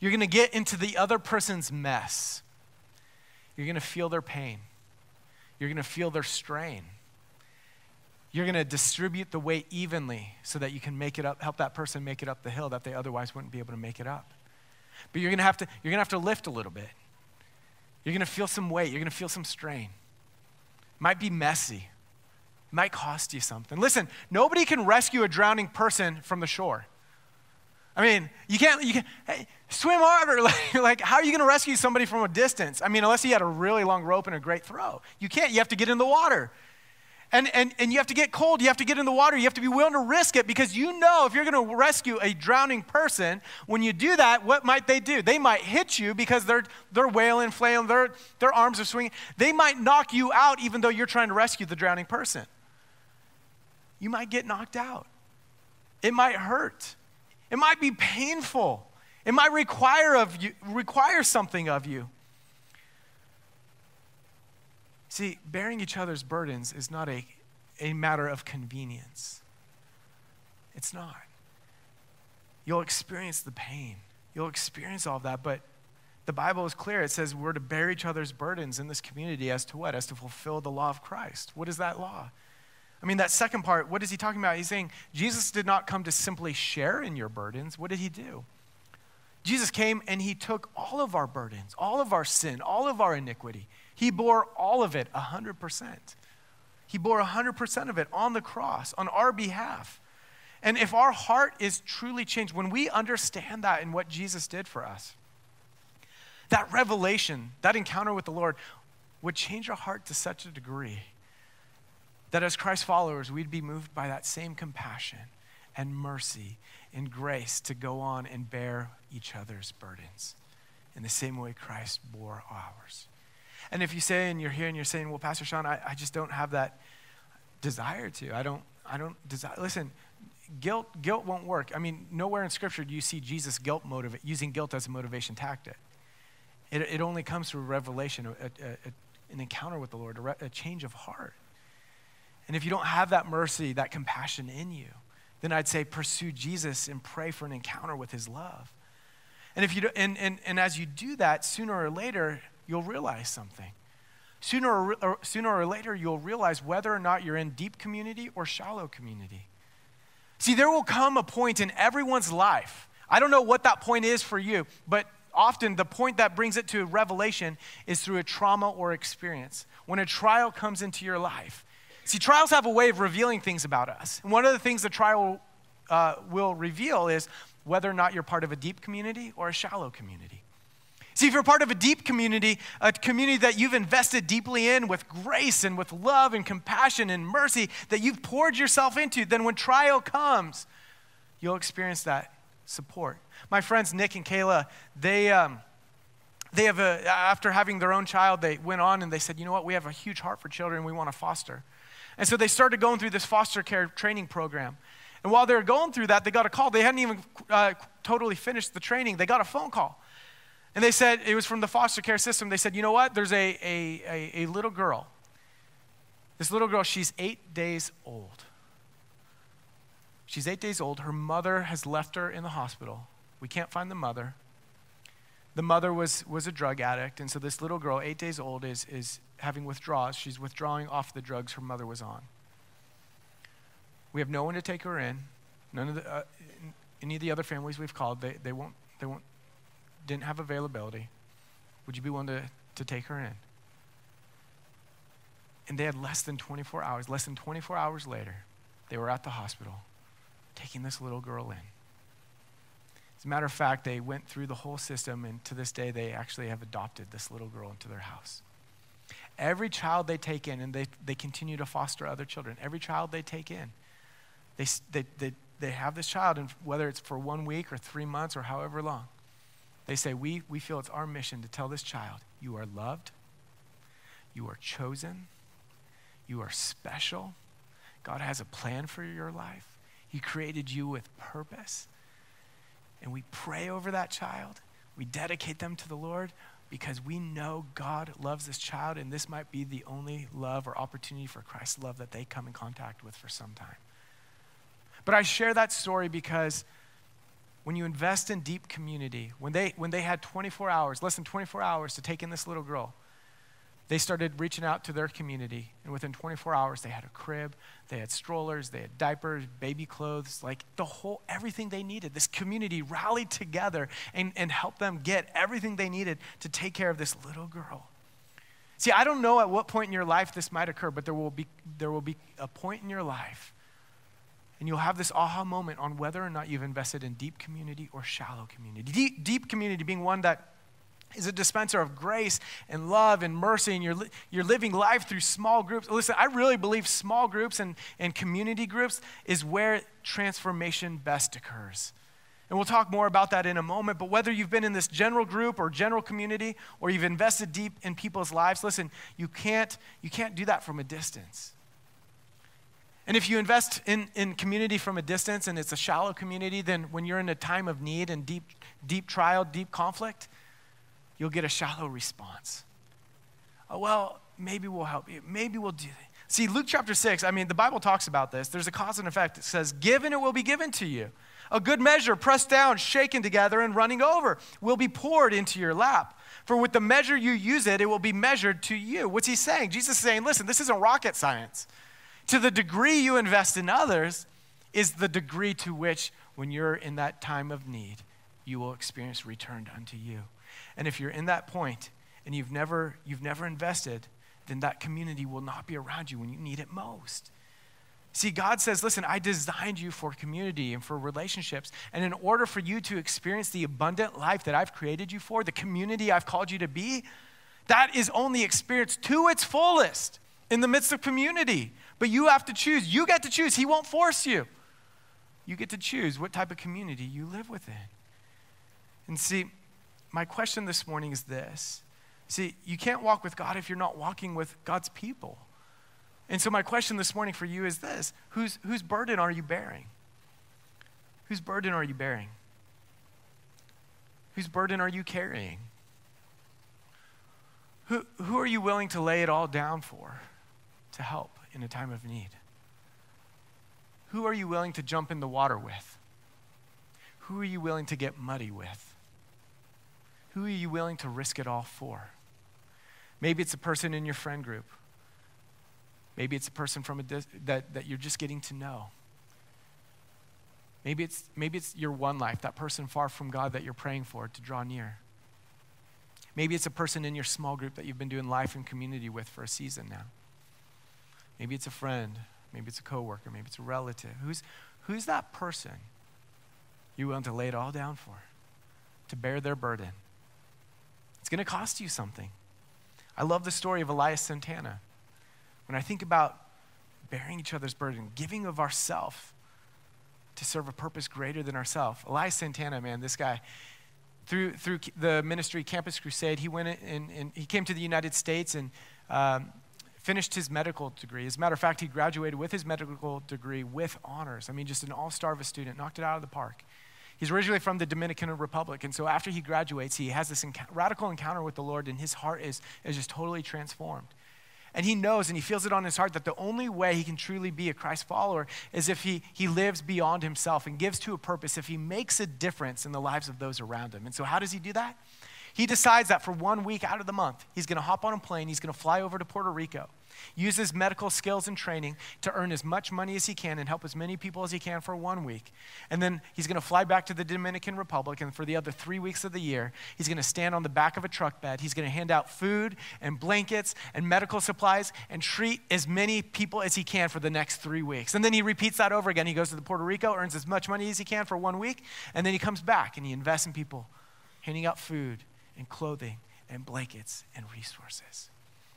You're going to get into the other person's mess. You're going to feel their pain. You're going to feel their strain. You're going to distribute the weight evenly so that you can make it up, help that person make it up the hill that they otherwise wouldn't be able to make it up. But you're going to have to, you're going to, have to lift a little bit. You're going to feel some weight. You're going to feel some strain. Might be messy. Might cost you something. Listen, nobody can rescue a drowning person from the shore. I mean, you can't, you can hey, swim harder. [LAUGHS] Like, like, how are you going to rescue somebody from a distance? I mean, unless you had a really long rope and a great throw. You can't. You have to get in the water. And, and, and you have to get cold. You have to get in the water. You have to be willing to risk it because you know if you're going to rescue a drowning person, when you do that, what might they do? They might hit you because they're, they're wailing, flailing, their, their arms are swinging. They might knock you out even though you're trying to rescue the drowning person. You might get knocked out. It might hurt. It might be painful. It might require, of you, require something of you. See, bearing each other's burdens is not a, a matter of convenience. It's not. You'll experience the pain. You'll experience all of that, but the Bible is clear. It says we're to bear each other's burdens in this community as to what? As to fulfill the law of Christ. What is that law? I mean, that second part, what is he talking about? He's saying Jesus did not come to simply share in your burdens. What did he do? Jesus came and he took all of our burdens, all of our sin, all of our iniquity. He bore all of it 100%. He bore 100% of it on the cross on our behalf. And if our heart is truly changed, when we understand that and what Jesus did for us, that revelation, that encounter with the Lord would change our heart to such a degree that as Christ followers, we'd be moved by that same compassion and mercy and grace to go on and bear each other's burdens in the same way Christ bore ours. And if you say, and you're here and you're saying, well, Pastor Sean, I, I just don't have that desire to. I don't, I don't desire. Listen, guilt, guilt won't work. I mean, nowhere in Scripture do you see Jesus guilt motivate, using guilt as a motivation tactic. It, it only comes through revelation, a, a, a, an encounter with the Lord, a, re, a change of heart. And if you don't have that mercy, that compassion in you, then I'd say pursue Jesus and pray for an encounter with his love. And, if you do, and, and, and as you do that, sooner or later, you'll realize something. Sooner or, or, sooner or later, you'll realize whether or not you're in deep community or shallow community. See, there will come a point in everyone's life. I don't know what that point is for you, but often the point that brings it to revelation is through a trauma or experience. When a trial comes into your life, See, trials have a way of revealing things about us. And one of the things the trial uh, will reveal is whether or not you're part of a deep community or a shallow community. See, if you're part of a deep community, a community that you've invested deeply in with grace and with love and compassion and mercy that you've poured yourself into, then when trial comes, you'll experience that support. My friends Nick and Kayla, they, um, they have a, after having their own child, they went on and they said, you know what, we have a huge heart for children we want to foster. And so they started going through this foster care training program. And while they were going through that, they got a call. They hadn't even uh, totally finished the training. They got a phone call. And they said, it was from the foster care system. They said, you know what? There's a, a, a, a little girl. This little girl, she's eight days old. She's eight days old. Her mother has left her in the hospital. We can't find the mother. The mother was, was a drug addict. And so this little girl, eight days old, is, is having withdrawals. She's withdrawing off the drugs her mother was on. We have no one to take her in. None of the, uh, any of the other families we've called, they, they won't, they won't, didn't have availability. Would you be willing to, to take her in? And they had less than 24 hours. Less than 24 hours later, they were at the hospital taking this little girl in. As a matter of fact, they went through the whole system, and to this day, they actually have adopted this little girl into their house. Every child they take in, and they, they continue to foster other children, every child they take in, they, they, they, they have this child, and whether it's for one week or three months or however long, they say, we, we feel it's our mission to tell this child, you are loved, you are chosen, you are special. God has a plan for your life. He created you with purpose. And we pray over that child. We dedicate them to the Lord because we know God loves this child, and this might be the only love or opportunity for Christ's love that they come in contact with for some time. But I share that story because when you invest in deep community, when they, when they had 24 hours, less than 24 hours to take in this little girl, they started reaching out to their community. And within 24 hours, they had a crib, they had strollers, they had diapers, baby clothes, like the whole, everything they needed. This community rallied together and, and helped them get everything they needed to take care of this little girl. See, I don't know at what point in your life this might occur, but there will be, there will be a point in your life, and you'll have this aha moment on whether or not you've invested in deep community or shallow community. Deep, deep community being one that is a dispenser of grace and love and mercy, and you're, you're living life through small groups. Listen, I really believe small groups and, and community groups is where transformation best occurs. And we'll talk more about that in a moment. But whether you've been in this general group or general community, or you've invested deep in people's lives, listen, you can't, you can't do that from a distance. And if you invest in, in community from a distance and it's a shallow community, then when you're in a time of need and deep, deep trial, deep conflict, you'll get a shallow response. Oh, well, maybe we'll help you. Maybe we'll do that. See, Luke chapter 6, I mean, the Bible talks about this. There's a cause and effect. It says, Given it will be given to you. A good measure, pressed down, shaken together, and running over, will be poured into your lap. For with the measure you use it, it will be measured to you. What's he saying? Jesus is saying, Listen, this isn't rocket science. To the degree you invest in others, is the degree to which, when you're in that time of need, you will experience returned unto you. And if you're in that point and you've never, you've never invested, then that community will not be around you when you need it most. See, God says, listen, I designed you for community and for relationships. And in order for you to experience the abundant life that I've created you for, the community I've called you to be, that is only experienced to its fullest in the midst of community. But you have to choose. You get to choose. He won't force you. You get to choose what type of community you live within. And see, my question this morning is this See, you can't walk with God if you're not walking with God's people. And so, my question this morning for you is this whose, whose burden are you bearing? Whose burden are you bearing? Whose burden are you carrying? Who, who are you willing to lay it all down for to help in a time of need? Who are you willing to jump in the water with? Who are you willing to get muddy with? Who are you willing to risk it all for? Maybe it's a person in your friend group. Maybe it's a person from a dis- that, that you're just getting to know. Maybe it's, maybe it's your one life, that person far from God that you're praying for to draw near. Maybe it's a person in your small group that you've been doing life and community with for a season now. Maybe it's a friend. Maybe it's a coworker. Maybe it's a relative. Who's, who's that person you willing to lay it all down for, to bear their burden? Going to cost you something. I love the story of Elias Santana. When I think about bearing each other's burden, giving of ourself to serve a purpose greater than ourselves. Elias Santana, man, this guy, through, through the ministry Campus Crusade, he went in, and he came to the United States and um, finished his medical degree. As a matter of fact, he graduated with his medical degree with honors. I mean, just an all-star of a student, knocked it out of the park. He's originally from the Dominican Republic. And so after he graduates, he has this enc- radical encounter with the Lord, and his heart is, is just totally transformed. And he knows and he feels it on his heart that the only way he can truly be a Christ follower is if he, he lives beyond himself and gives to a purpose, if he makes a difference in the lives of those around him. And so, how does he do that? He decides that for one week out of the month, he's going to hop on a plane, he's going to fly over to Puerto Rico use his medical skills and training to earn as much money as he can and help as many people as he can for one week. And then he's going to fly back to the Dominican Republic, and for the other three weeks of the year, he's going to stand on the back of a truck bed. He's going to hand out food and blankets and medical supplies and treat as many people as he can for the next three weeks. And then he repeats that over again. He goes to the Puerto Rico, earns as much money as he can for one week, and then he comes back and he invests in people, handing out food and clothing and blankets and resources.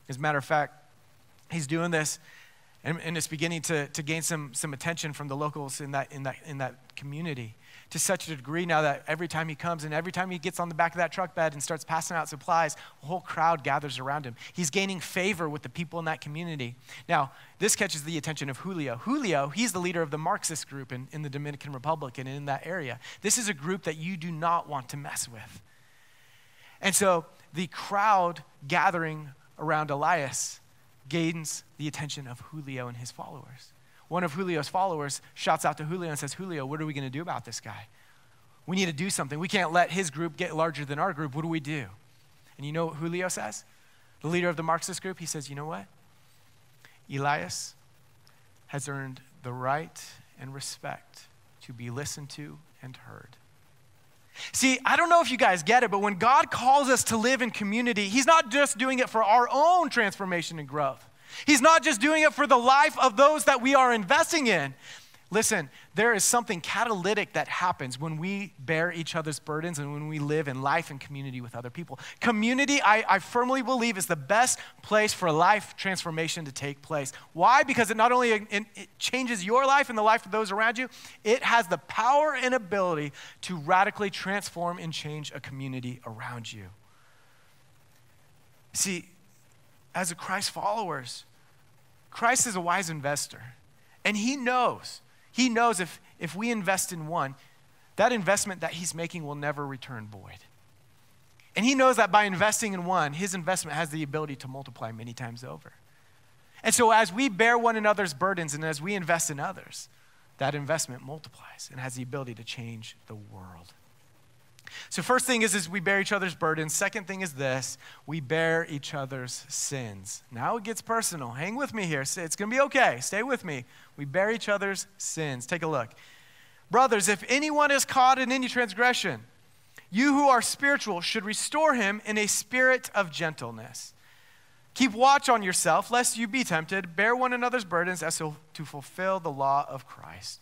As a matter of fact, he's doing this and, and, it's beginning to, to gain some, some attention from the locals in that, in, that, in that community to such a degree now that every time he comes and every time he gets on the back of that truck bed and starts passing out supplies, a whole crowd gathers around him. He's gaining favor with the people in that community. Now, this catches the attention of Julio. Julio, he's the leader of the Marxist group in, in the Dominican Republic and in that area. This is a group that you do not want to mess with. And so the crowd gathering around Elias gains the attention of Julio and his followers. One of Julio's followers shouts out to Julio and says, Julio, what are we going to do about this guy? We need to do something. We can't let his group get larger than our group. What do we do? And you know what Julio says? The leader of the Marxist group, he says, You know what? Elias has earned the right and respect to be listened to and heard. See, I don't know if you guys get it, but when God calls us to live in community, He's not just doing it for our own transformation and growth. He's not just doing it for the life of those that we are investing in. Listen, there is something catalytic that happens when we bear each other's burdens and when we live in life and community with other people. Community, I, I, firmly believe, is the best place for life transformation to take place. Why? Because it not only it, it changes your life and the life of those around you, it has the power and ability to radically transform and change a community around you. See, as a Christ followers, Christ is a wise investor, and he knows he knows if, if we invest in one, that investment that he's making will never return void. And he knows that by investing in one, his investment has the ability to multiply many times over. And so, as we bear one another's burdens and as we invest in others, that investment multiplies and has the ability to change the world. So, first thing is, is we bear each other's burdens. Second thing is this we bear each other's sins. Now it gets personal. Hang with me here. It's going to be okay. Stay with me. We bear each other's sins. Take a look. Brothers, if anyone is caught in any transgression, you who are spiritual should restore him in a spirit of gentleness. Keep watch on yourself, lest you be tempted. Bear one another's burdens as to fulfill the law of Christ.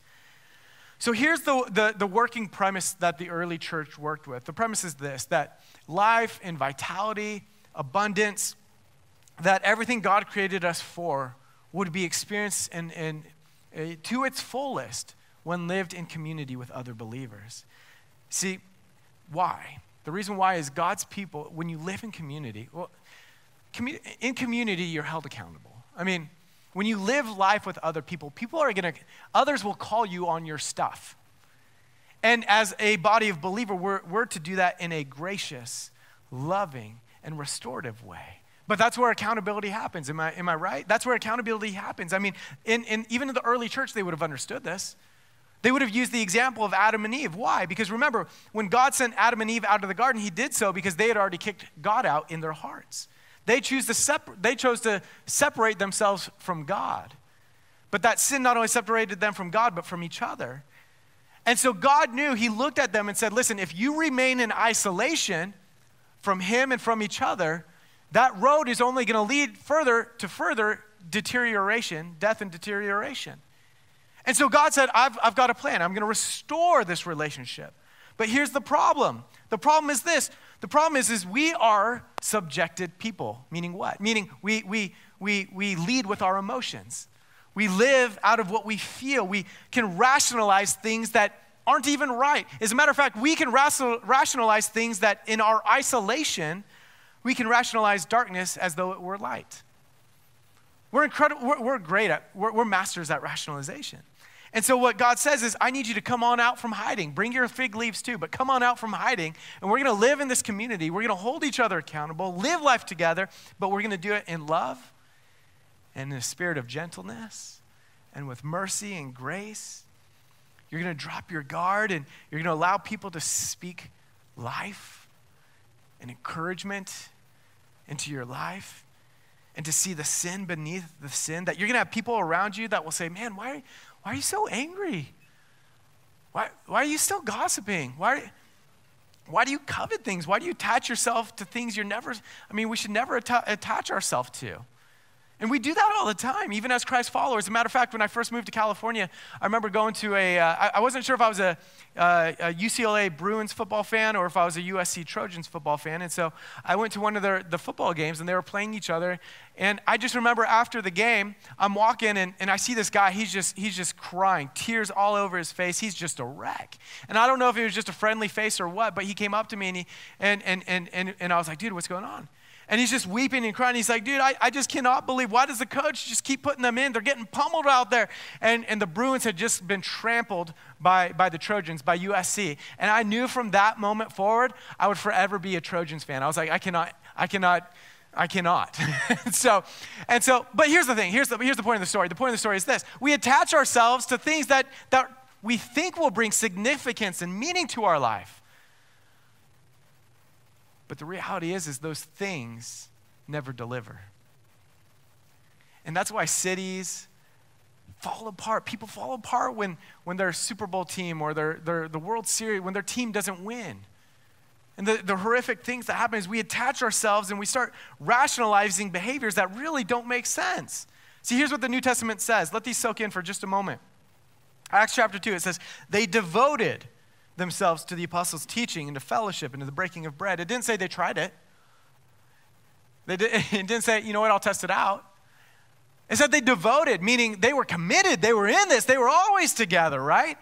So here's the, the, the, working premise that the early church worked with. The premise is this that life and vitality, abundance, that everything God created us for would be experienced in, in, uh, to its fullest when lived in community with other believers. See, why? The reason why is God's people, when you live in community, well, commu- in community, you're held accountable. I mean, when you live life with other people, people are going to, others will call you on your stuff. And as a body of believer, we're, we're to do that in a gracious, loving, and restorative way. But that's where accountability happens. Am I, am I right? That's where accountability happens. I mean, in, in, even in the early church, they would have understood this. They would have used the example of Adam and Eve. Why? Because remember, when God sent Adam and Eve out of the garden, he did so because they had already kicked God out in their hearts. They, choose to separ- they chose to separate themselves from God. But that sin not only separated them from God, but from each other. And so God knew, He looked at them and said, Listen, if you remain in isolation from Him and from each other, that road is only going to lead further to further deterioration, death and deterioration. And so God said, I've, I've got a plan. I'm going to restore this relationship. But here's the problem the problem is this the problem is, is we are subjected people. Meaning what? Meaning we, we, we, we lead with our emotions. We live out of what we feel. We can rationalize things that aren't even right. As a matter of fact, we can rationalize things that in our isolation, we can rationalize darkness as though it were light. We're incredible, we're, we're great at, we're, we're masters at rationalization. And so, what God says is, I need you to come on out from hiding. Bring your fig leaves too, but come on out from hiding. And we're going to live in this community. We're going to hold each other accountable, live life together, but we're going to do it in love and in a spirit of gentleness and with mercy and grace. You're going to drop your guard and you're going to allow people to speak life and encouragement into your life and to see the sin beneath the sin. That you're going to have people around you that will say, Man, why? Why are you so angry? Why, why are you still gossiping? Why, why do you covet things? Why do you attach yourself to things you're never, I mean, we should never attach ourselves to. And we do that all the time, even as Christ followers. As a matter of fact, when I first moved to California, I remember going to a. Uh, I, wasn't sure if I was a, uh, a, UCLA Bruins football fan or if I was a USC Trojans football fan. And so I went to one of their, the football games and they were playing each other. And I just remember after the game, I'm walking and, and I see this guy, he's just, he's just crying, tears all over his face. He's just a wreck. And I don't know if it was just a friendly face or what, but he came up to me and, he, and, and, and, and, and I was like, dude, what's going on? And he's just weeping and crying. He's like, dude, I, I just cannot believe. Why does the coach just keep putting them in? They're getting pummeled out there. And, and the Bruins had just been trampled by, by the Trojans, by USC. And I knew from that moment forward, I would forever be a Trojans fan. I was like, I cannot, I cannot. I cannot. [LAUGHS] so, and so, but here's the thing. Here's the, here's the point of the story. The point of the story is this. We attach ourselves to things that, that we think will bring significance and meaning to our life. But the reality is, is those things never deliver. And that's why cities fall apart. People fall apart when, when their Super Bowl team or their, their, the World Series, when their team doesn't win. And the, the horrific things that happen is we attach ourselves and we start rationalizing behaviors that really don't make sense. See, here's what the New Testament says. Let these soak in for just a moment. Acts chapter 2, it says, They devoted themselves to the apostles' teaching and to fellowship and to the breaking of bread. It didn't say they tried it. They did, [LAUGHS] it didn't say, you know what, I'll test it out. It said they devoted, meaning they were committed, they were in this, they were always together, right?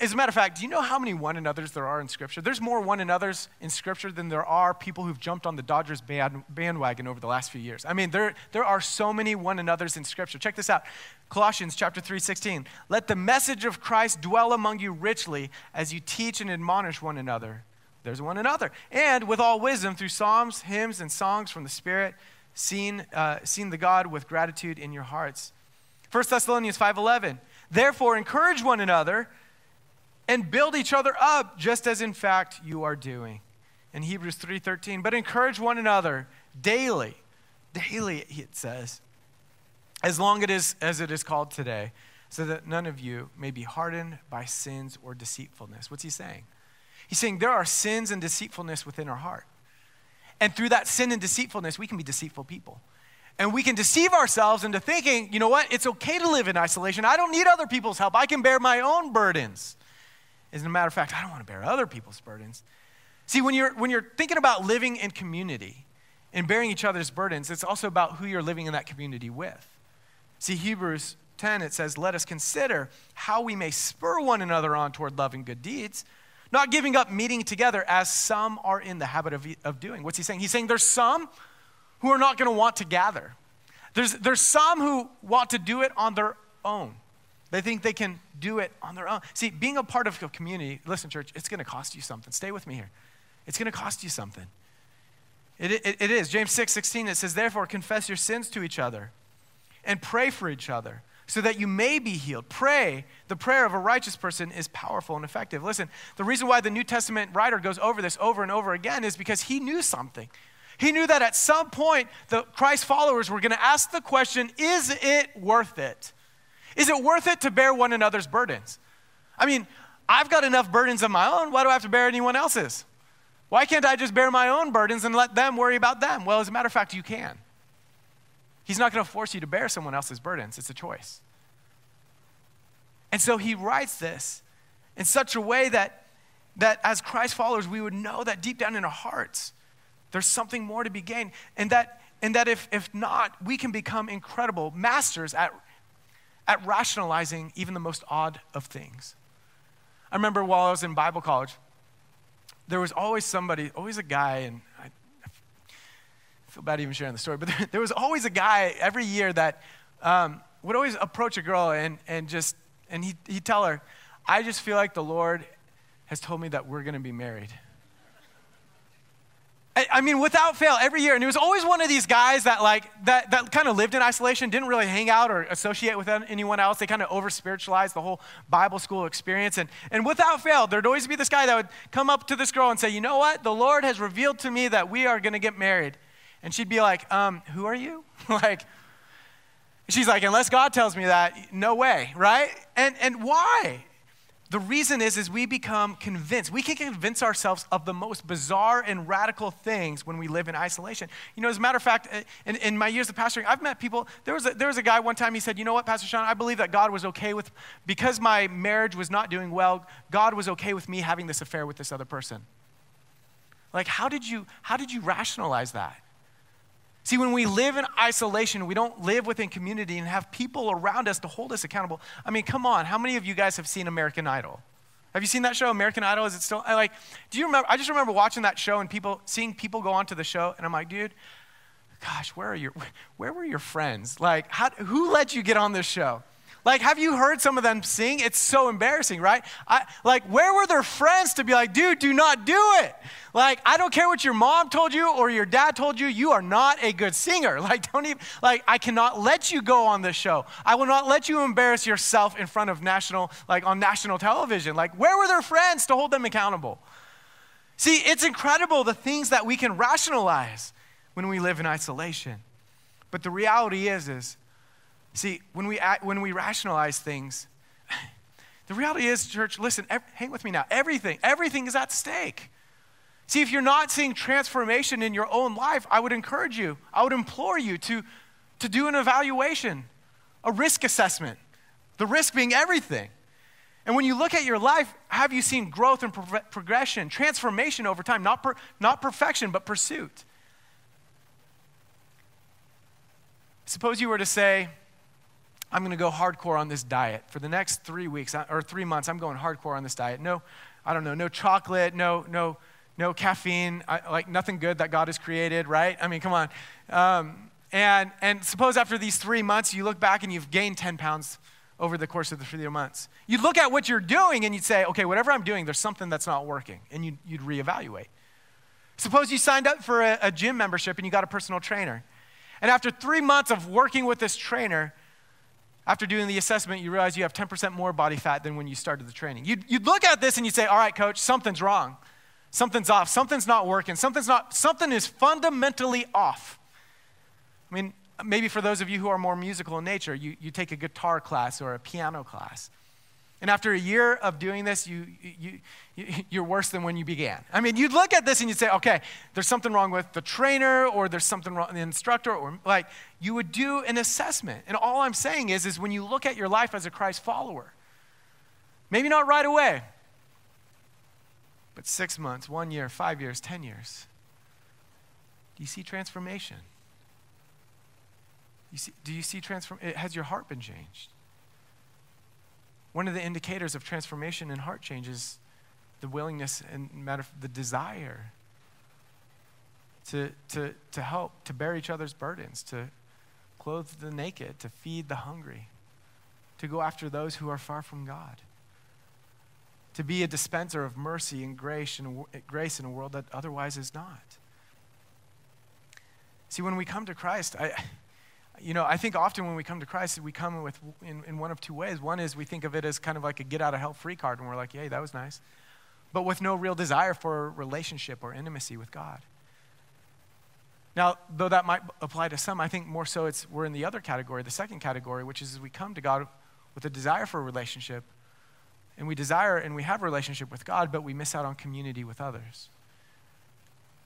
As a matter of fact, do you know how many one another's there are in Scripture? There's more one another's in Scripture than there are people who've jumped on the Dodgers band, bandwagon over the last few years. I mean, there, there are so many one another's in Scripture. Check this out. Colossians chapter 3, 16. Let the message of Christ dwell among you richly as you teach and admonish one another. There's one another. And with all wisdom through psalms, hymns, and songs from the Spirit, seeing, uh, seeing the God with gratitude in your hearts. 1 Thessalonians 5.11, therefore encourage one another and build each other up, just as in fact you are doing. In Hebrews 3.13, but encourage one another daily, daily it says, as long it is, as it is called today, so that none of you may be hardened by sins or deceitfulness. What's he saying? He's saying there are sins and deceitfulness within our heart. And through that sin and deceitfulness, we can be deceitful people. And we can deceive ourselves into thinking, you know what, it's okay to live in isolation. I don't need other people's help. I can bear my own burdens. As a matter of fact, I don't want to bear other people's burdens. See, when you're, when you're thinking about living in community and bearing each other's burdens, it's also about who you're living in that community with. See, Hebrews 10, it says, Let us consider how we may spur one another on toward love and good deeds, not giving up meeting together as some are in the habit of, of doing. What's he saying? He's saying there's some who are not going to want to gather. There's, there's some who want to do it on their own. They think they can do it on their own. See, being a part of a community, listen, church, it's going to cost you something. Stay with me here. It's going to cost you something. It, it, it is. James 6 16, it says, Therefore, confess your sins to each other and pray for each other so that you may be healed. Pray. The prayer of a righteous person is powerful and effective. Listen, the reason why the New Testament writer goes over this over and over again is because he knew something. He knew that at some point the Christ followers were going to ask the question, Is it worth it? Is it worth it to bear one another's burdens? I mean, I've got enough burdens of my own. Why do I have to bear anyone else's? Why can't I just bear my own burdens and let them worry about them? Well, as a matter of fact, you can. He's not going to force you to bear someone else's burdens, it's a choice. And so he writes this in such a way that, that as Christ followers, we would know that deep down in our hearts, there's something more to be gained. And that, and that if, if not, we can become incredible masters at at rationalizing even the most odd of things. I remember while I was in Bible college, there was always somebody, always a guy, and I, feel bad even sharing the story, but [LAUGHS] there, there, was always a guy every year that um, would always approach a girl and, and just, and he, he'd tell her, I just feel like the Lord has told me that we're going to be married. I mean, without fail, every year. And he was always one of these guys that, like, that, that kind of lived in isolation, didn't really hang out or associate with anyone else. They kind of over spiritualized the whole Bible school experience. And, and without fail, there'd always be this guy that would come up to this girl and say, You know what? The Lord has revealed to me that we are going to get married. And she'd be like, um, Who are you? [LAUGHS] like, she's like, Unless God tells me that, no way, right? And, and why? The reason is, is we become convinced. We can convince ourselves of the most bizarre and radical things when we live in isolation. You know, as a matter of fact, uh, in, in my years of pastoring, I've met people. There was, a, there was a guy one time, he said, You know what, Pastor Sean, I believe that God was okay with, because my marriage was not doing well, God was okay with me having this affair with this other person. Like, how did you, how did you rationalize that? See, when we live in isolation, we don't live within community and have people around us to hold us accountable. I mean, come on, how many of you guys have seen American Idol? Have you seen that show, American Idol? Is it still like? Do you remember? I just remember watching that show and people seeing people go onto the show, and I'm like, dude, gosh, where are your, where were your friends? Like, how, who let you get on this show? Like, have you heard some of them sing? It's so embarrassing, right? I, like, where were their friends to be like, dude, do not do it? Like, I don't care what your mom told you or your dad told you, you are not a good singer. [LAUGHS] Like, don't even, like, I cannot let you go on this show. I will not let you embarrass yourself in front of national, like, on national television. Like, where were their friends to hold them accountable? See, it's incredible the things that we can rationalize when we live in isolation. But the reality is, is See, when we, when we rationalize things, [LAUGHS] the reality is, church, listen, hang with me now. Everything, everything is at stake. See, if you're not seeing transformation in your own life, I would encourage you, I would implore you to, to do an evaluation, a risk assessment, the risk being everything. And when you look at your life, have you seen growth and pro- progression, transformation over time? Not, per, not perfection, but pursuit. Suppose you were to say, I'm going to go hardcore on this diet. For the next three weeks or three months, I'm going hardcore on this diet. No, I don't know, no chocolate, no, no, no caffeine, I, like nothing good that God has created, right? I mean, come on. Um, and, and suppose after these three months, you look back and you've gained 10 pounds over the course of the three months. You'd look at what you're doing and you'd say, okay, whatever I'm doing, there's something that's not working. And you'd, you'd reevaluate. Suppose you signed up for a, a gym membership and you got a personal trainer And after three months of working with this trainer, after doing the assessment, you realize you have 10% more body fat than when you started the training. You'd, you'd look at this and you'd say, All right, coach, something's wrong. Something's off. Something's not working. Something's not, something is fundamentally off. I mean, maybe for those of you who are more musical in nature, you, you take a guitar class or a piano class. And after a year of doing this, you, you, you, are worse than when you began. I mean, you'd look at this and you'd say, okay, there's something wrong with the trainer, or there's something wrong with the instructor, or like you would do an assessment. And all I'm saying is, is when you look at your life as a Christ follower, maybe not right away, but six months, one year, five years, ten years, do you see transformation? You see, do you see transform? Has your heart been changed? One of the indicators of transformation in heart change is the willingness and matter the desire to, to, to help, to bear each other's burdens, to clothe the naked, to feed the hungry, to go after those who are far from God, to be a dispenser of mercy and grace in grace in a world that otherwise is not. See, when we come to Christ, I, you know, I think often when we come to Christ, we come with in, in one of two ways. One is we think of it as kind of like a get out of hell free card, and we're like, yay, that was nice. But with no real desire for relationship or intimacy with God. Now, though that might apply to some, I think more so it's we're in the other category, the second category, which is we come to God with a desire for a relationship, and we desire and we have a relationship with God, but we miss out on community with others.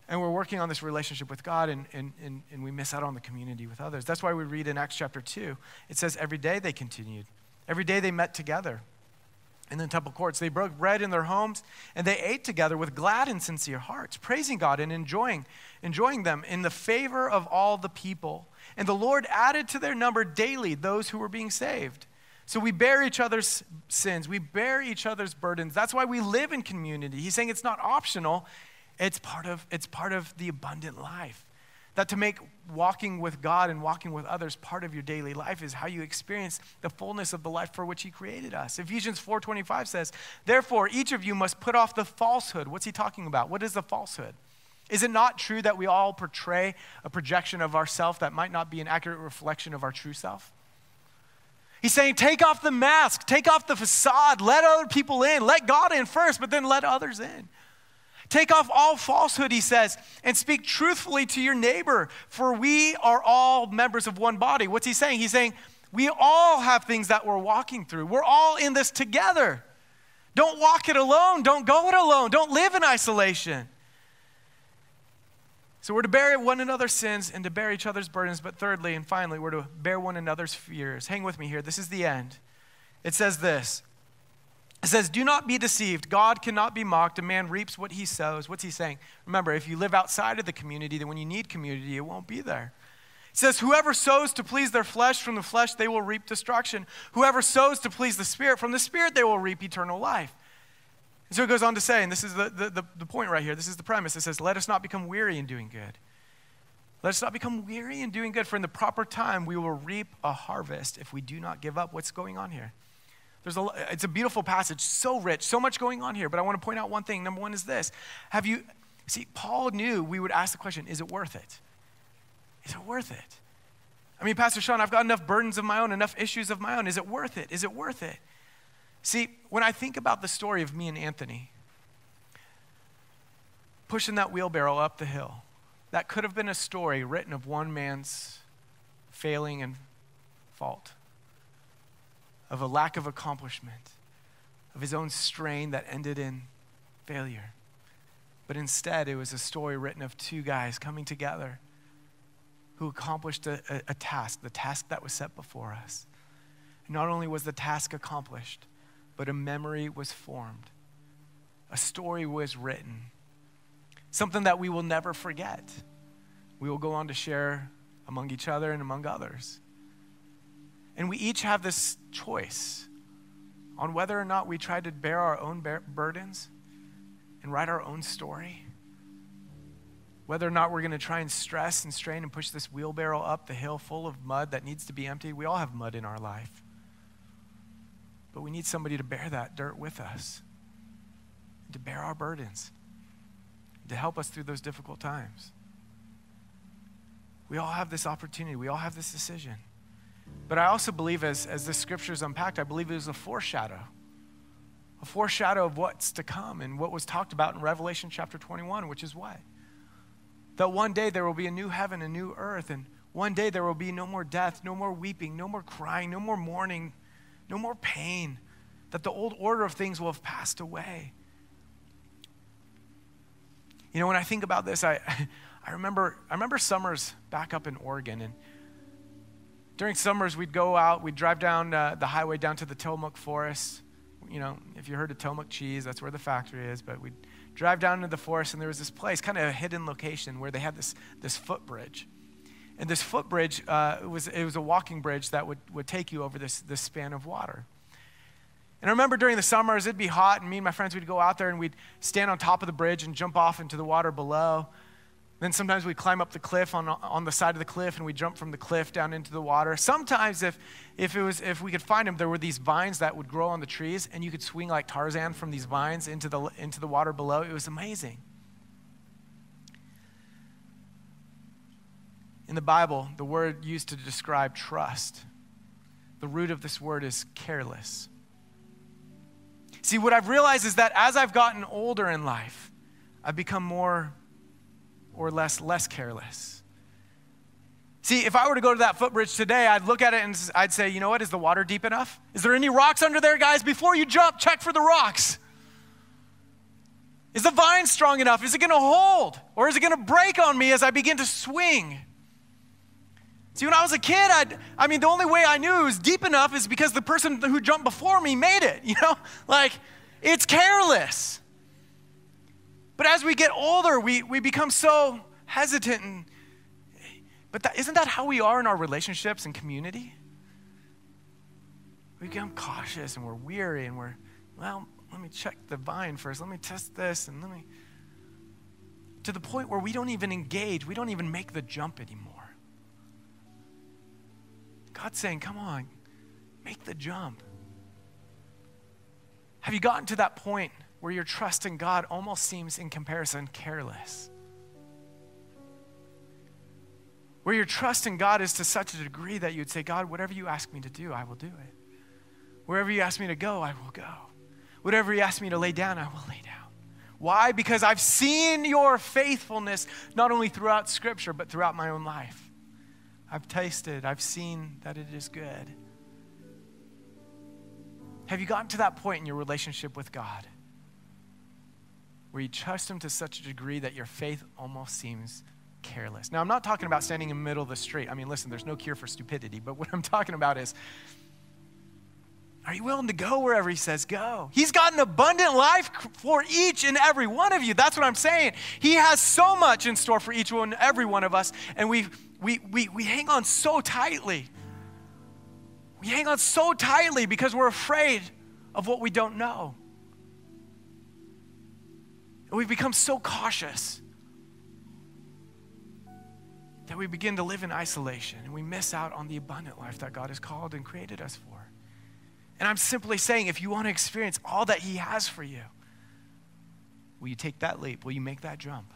And we're working on this relationship with God, and, and, and, and we miss out on the community with others. That's why we read in Acts chapter 2, it says, Every day they continued, every day they met together in the temple courts. They broke bread in their homes, and they ate together with glad and sincere hearts, praising God and enjoying, enjoying them in the favor of all the people. And the Lord added to their number daily those who were being saved. So we bear each other's sins, we bear each other's burdens. That's why we live in community. He's saying it's not optional, it's part of, it's part of the abundant life. That to make walking with God and walking with others part of your daily life is how you experience the fullness of the life for which He created us. Ephesians 4:25 says, "Therefore, each of you must put off the falsehood." What's he talking about? What is the falsehood? Is it not true that we all portray a projection of ourself that might not be an accurate reflection of our true self? He's saying, take off the mask, take off the facade, let other people in, let God in first, but then let others in. Take off all falsehood, he says, and speak truthfully to your neighbor, for we are all members of one body. What's he saying? He's saying, we all have things that we're walking through. We're all in this together. Don't walk it alone. Don't go it alone. Don't live in isolation. So we're to bear one another's sins and to bear each other's burdens. But thirdly and finally, we're to bear one another's fears. Hang with me here. This is the end. It says this it says, Do not be deceived. God cannot be mocked. A man reaps what he sows. What's he saying? Remember, if you live outside of the community, then when you need community, it won't be there. It says, Whoever sows to please their flesh, from the flesh they will reap destruction. Whoever sows to please the Spirit, from the Spirit they will reap eternal life. And so it goes on to say, and this is the, the, the, point right here, this is the premise. It says, Let us not become weary in doing good. Let us not become weary in doing good, for in the proper time we will reap a harvest if we do not give up. What's going on here? There's a, it's a beautiful passage, so rich, so much going on here. But I want to point out one thing. Number one is this Have you, see, Paul knew we would ask the question is it worth it? Is it worth it? I mean, Pastor Sean, I've got enough burdens of my own, enough issues of my own. Is it worth it? Is it worth it? See, when I think about the story of me and Anthony pushing that wheelbarrow up the hill, that could have been a story written of one man's failing and fault of a lack of accomplishment, of his own strain that ended in failure. But instead, it was a story written of two guys coming together who accomplished a, a, a task, the task that was set before us. not only was the task accomplished, but a memory was formed, a story was written, something that we will never forget. We will go on to share among each other and among others. And we each have this choice on whether or not we try to bear our own burdens and write our own story. Whether or not we're going to try and stress and strain and push this wheelbarrow up the hill full of mud that needs to be emptied. We all have mud in our life. But we need somebody to bear that dirt with us, to bear our burdens, to help us through those difficult times. We all have this opportunity, we all have this decision. But I also believe, as, as the scriptures unpacked, I believe it was a foreshadow. A foreshadow of what's to come and what was talked about in Revelation chapter 21, which is what? That one day there will be a new heaven, a new earth, and one day there will be no more death, no more weeping, no more crying, no more mourning, no more pain. That the old order of things will have passed away. You know, when I think about this, I, [LAUGHS] I remember, I remember summers back up in Oregon, and during summers we'd go out, we'd drive down uh, the highway down to the Tillamook Forest. You know, if you heard of Tillamook cheese, that's where the factory is. But we'd drive down into the forest, and there was this place, kind of a hidden location, where they had this this footbridge. And this footbridge uh, was it was a walking bridge that would, would take you over this this span of water. And I remember during the summers, it'd be hot, and me and my friends would go out there and we'd stand on top of the bridge and jump off into the water below. Then sometimes we'd climb up the cliff on, on the side of the cliff and we'd jump from the cliff down into the water. Sometimes, if, if, it was, if we could find them, there were these vines that would grow on the trees, and you could swing like Tarzan from these vines into the, into the water below. It was amazing. In the Bible, the word used to describe trust, the root of this word is careless. See, what I've realized is that as I've gotten older in life, I've become more or less less careless. See, if I were to go to that footbridge today, I'd look at it and I'd say, you know what, is the water deep enough? Is there any rocks under there, guys? Before you jump, check for the rocks. Is the vine strong enough? Is it going to hold? Or is it going to break on me as I begin to swing? See, when I was a kid, I'd, I mean, the only way I knew it was deep enough is because the person who jumped before me made it, [LAUGHS] you know? Like, it's careless. But as we get older, we, we become so hesitant. And, but isn't that how we are in our relationships and community? We become cautious and we're weary and we're, well, let me check the vine first. Let me test this and let me. To the point where we don't even engage, we don't even make the jump anymore. God's saying, come on, make the jump. Have you gotten to that point where your trust in God almost seems, in comparison, careless? Where your trust in God is to such a degree that you'd say, God, whatever you ask me to do, I will do it. Wherever you ask me to go, I will go. Whatever you ask me to lay down, I will lay down. Why? Because I've seen your faithfulness not only throughout Scripture, but throughout my own life. I've tasted, I've seen that it is good. Have you gotten to that point in your relationship with God where you trust Him to such a degree that your faith almost seems careless? Now, I'm not talking about standing in the middle of the street. I mean, listen, there's no cure for stupidity, but what I'm talking about is are you willing to go wherever He says go? He's got an abundant life for each and every one of you. That's what I'm saying. He has so much in store for each one, every one of us, and we've we, we, we hang on so tightly. We hang on so tightly because we're afraid of what we don't know. And we've become so cautious that we begin to live in isolation and we miss out on the abundant life that God has called and created us for. And I'm simply saying if you want to experience all that He has for you, will you take that leap? Will you make that jump?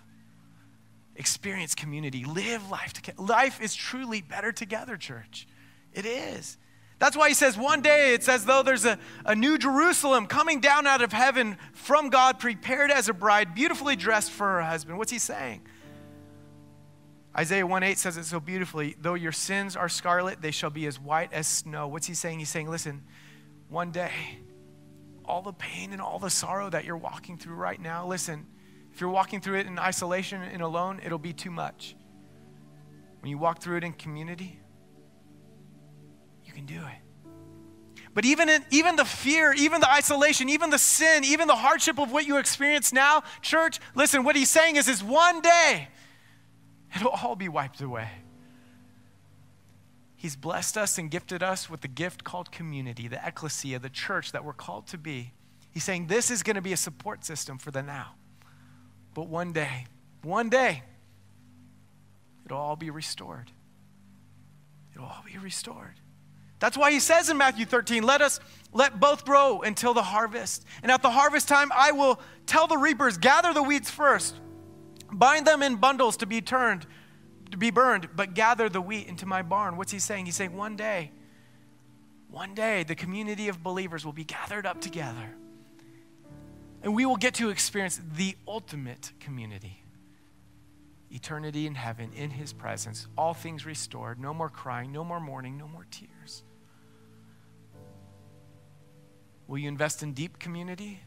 experience community, live life together. Life is truly better together, church. It is. That's why he says, one day it's as though there's a, a new Jerusalem coming down out of heaven from God, prepared as a bride, beautifully dressed for her husband. What's he saying? Isaiah 1 8 says it so beautifully. Though your sins are scarlet, they shall be as white as snow. What's he saying? He's saying, listen, one day, all the pain and all the sorrow that you're walking through right now, listen, if you're walking through it in isolation and alone, it'll be too much. When you walk through it in community, can do it. But even, in, even the fear, even the isolation, even the sin, even the hardship of what you experience now, church, listen, what he's saying is, is one day, it'll all be wiped away. He's blessed us and gifted us with the gift called community, the ecclesia, the church that we're called to be. He's saying this is going to be a support system for the now. But one day, one day, it'll all be restored. It'll all be restored. That's why he says in Matthew 13, let us let both grow until the harvest. And at the harvest time, I will tell the reapers, gather the weeds first, bind them in bundles to be turned to be burned, but gather the wheat into my barn. What's he saying? He's saying one day, one day, the community of believers will be gathered up together. And we will get to experience the ultimate community eternity in heaven, in his presence, all things restored, no more crying, no more mourning, no more tears. Will you invest in deep community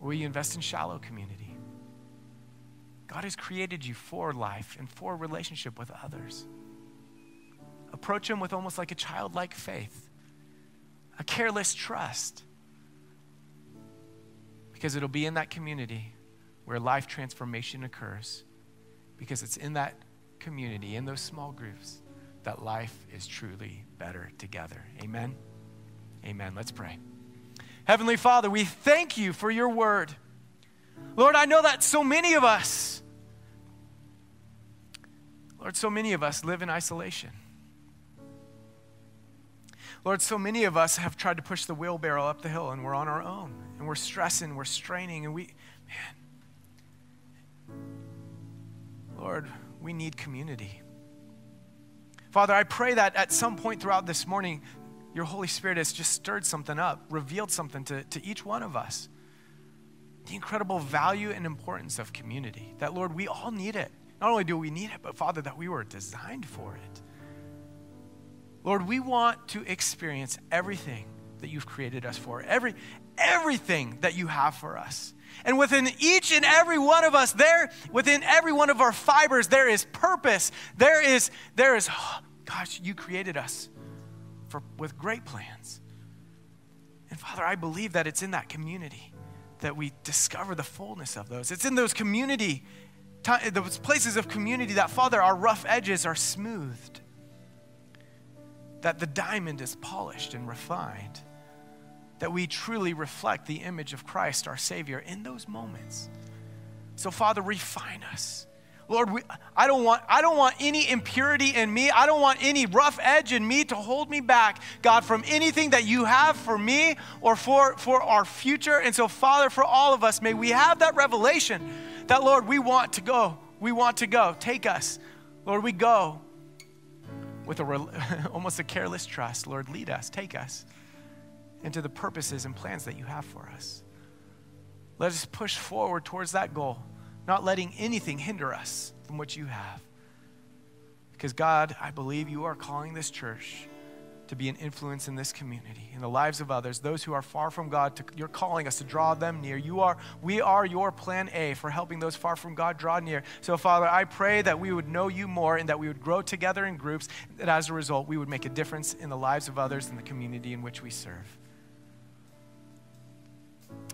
or will you invest in shallow community? God has created you for life and for relationship with others. Approach Him with almost like a childlike faith, a careless trust, because it'll be in that community where life transformation occurs, because it's in that community, in those small groups, that life is truly better together. Amen. Amen. Let's pray. Heavenly Father, we thank you for your word. Lord, I know that so many of us Lord, so many of us live in isolation. Lord, so many of us have tried to push the wheelbarrow up the hill and we're on our own and we're stressing, we're straining, and we, man, Lord, we need community. Father, I pray that at some point throughout this morning, your Holy Spirit has just stirred something up, revealed something to, to each one of us. The incredible value and importance of community. That, Lord, we all need it. Not only do we need it, but Father, that we were designed for it. Lord, we want to experience everything that you've created us for, every, everything that you have for us. And within each and every one of us, there, within every one of our fibers, there is purpose. There is, there is, oh, [GASPS] gosh, you created us for, with great plans. And Father, I believe that it's in that community that we discover the fullness of those. It's in those community those places of community that, Father, our rough edges are smoothed, that the diamond is polished and refined, that we truly reflect the image of Christ, our Savior, in those moments. So, Father, refine us. Lord, we, I, don't want, I don't want any impurity in me. I don't want any rough edge in me to hold me back, God, from anything that you have for me or for, for our future. And so, Father, for all of us, may we have that revelation that, Lord, we want to go. We want to go. Take us. Lord, we go with a, [LAUGHS] almost a careless trust. Lord, lead us. Take us into the purposes and plans that you have for us. Let us push forward towards that goal, not letting anything hinder us from what you have. Because, God, I believe you are calling this church to be an influence in this community, in the lives of others, those who are far from God. To, you're calling us to draw them near. You are, we are your plan A for helping those far from God draw near. So, Father, I pray that we would know you more and that we would grow together in groups, that as a result, we would make a difference in the lives of others in the community in which we serve.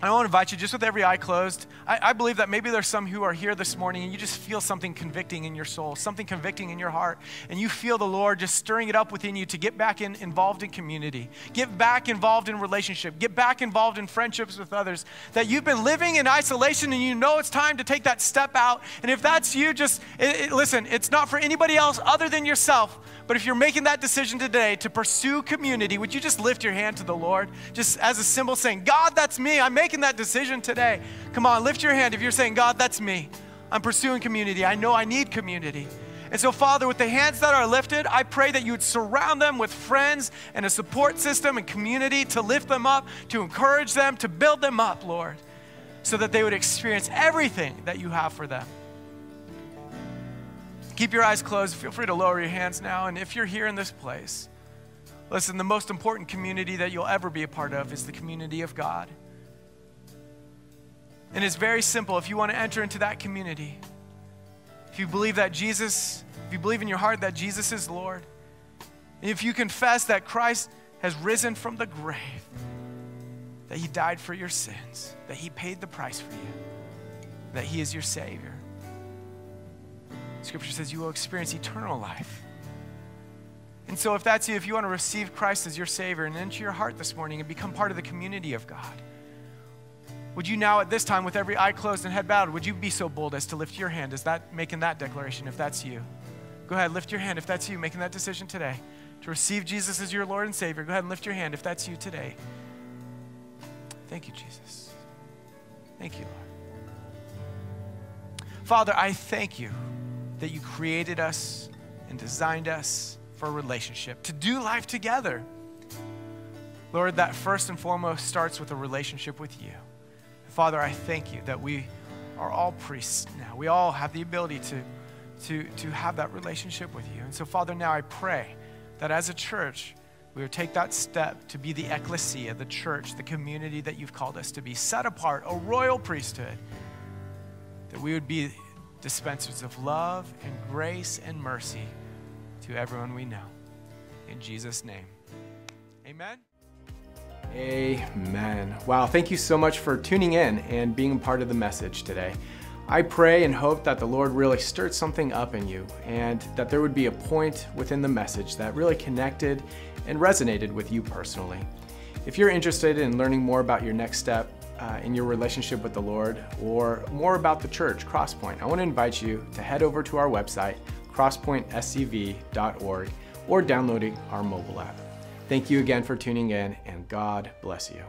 I want to invite you, just with every eye closed. I, I, believe that maybe there's some who are here this morning and you just feel something convicting in your soul, something convicting in your heart, and you feel the Lord just stirring it up within you to get back in, involved in community, get back involved in relationship, get back involved in friendships with others. That you've been living in isolation and you know it's time to take that step out. And if that's you, just it, it, listen, it's not for anybody else other than yourself. But if you're making that decision today to pursue community, would you just lift your hand to the Lord, just as a symbol saying, God, that's me. I'm making that decision today. Come on, lift your hand if you're saying, God, that's me. I'm pursuing community. I know I need community. And so, Father, with the hands that are lifted, I pray that you would surround them with friends and a support system and community to lift them up, to encourage them, to build them up, Lord, so that they would experience everything that you have for them. Keep your eyes closed. Feel free to lower your hands now. And if you're here in this place, listen, the most important community that you'll ever be a part of is the community of God. And it's very simple. If you want to enter into that community, if you believe that Jesus, if you believe in your heart that Jesus is Lord, if you confess that Christ has risen from the grave, that he died for your sins, that he paid the price for you, that he is your Savior, Scripture says you will experience eternal life. And so, if that's you, if you want to receive Christ as your Savior and into your heart this morning and become part of the community of God, would you now, at this time, with every eye closed and head bowed, would you be so bold as to lift your hand? Is that making that declaration if that's you? Go ahead, lift your hand if that's you, making that decision today to receive Jesus as your Lord and Savior. Go ahead and lift your hand if that's you today. Thank you, Jesus. Thank you, Lord. Father, I thank you that you created us and designed us for a relationship, to do life together. Lord, that first and foremost starts with a relationship with you. Father, I thank you that we are all priests now. We all have the ability to, to, to have that relationship with you. And so, Father, now I pray that as a church, we would take that step to be the ecclesia, the church, the community that you've called us to be, set apart, a royal priesthood, that we would be dispensers of love and grace and mercy to everyone we know. In Jesus' name, amen. Amen. Wow, thank you so much for tuning in and being part of the message today. I pray and hope that the Lord really stirred something up in you and that there would be a point within the message that really connected and resonated with you personally. If you're interested in learning more about your next step uh, in your relationship with the Lord or more about the church, Crosspoint, I want to invite you to head over to our website, crosspointscv.org, or downloading our mobile app. Thank you again for tuning in, and God bless you.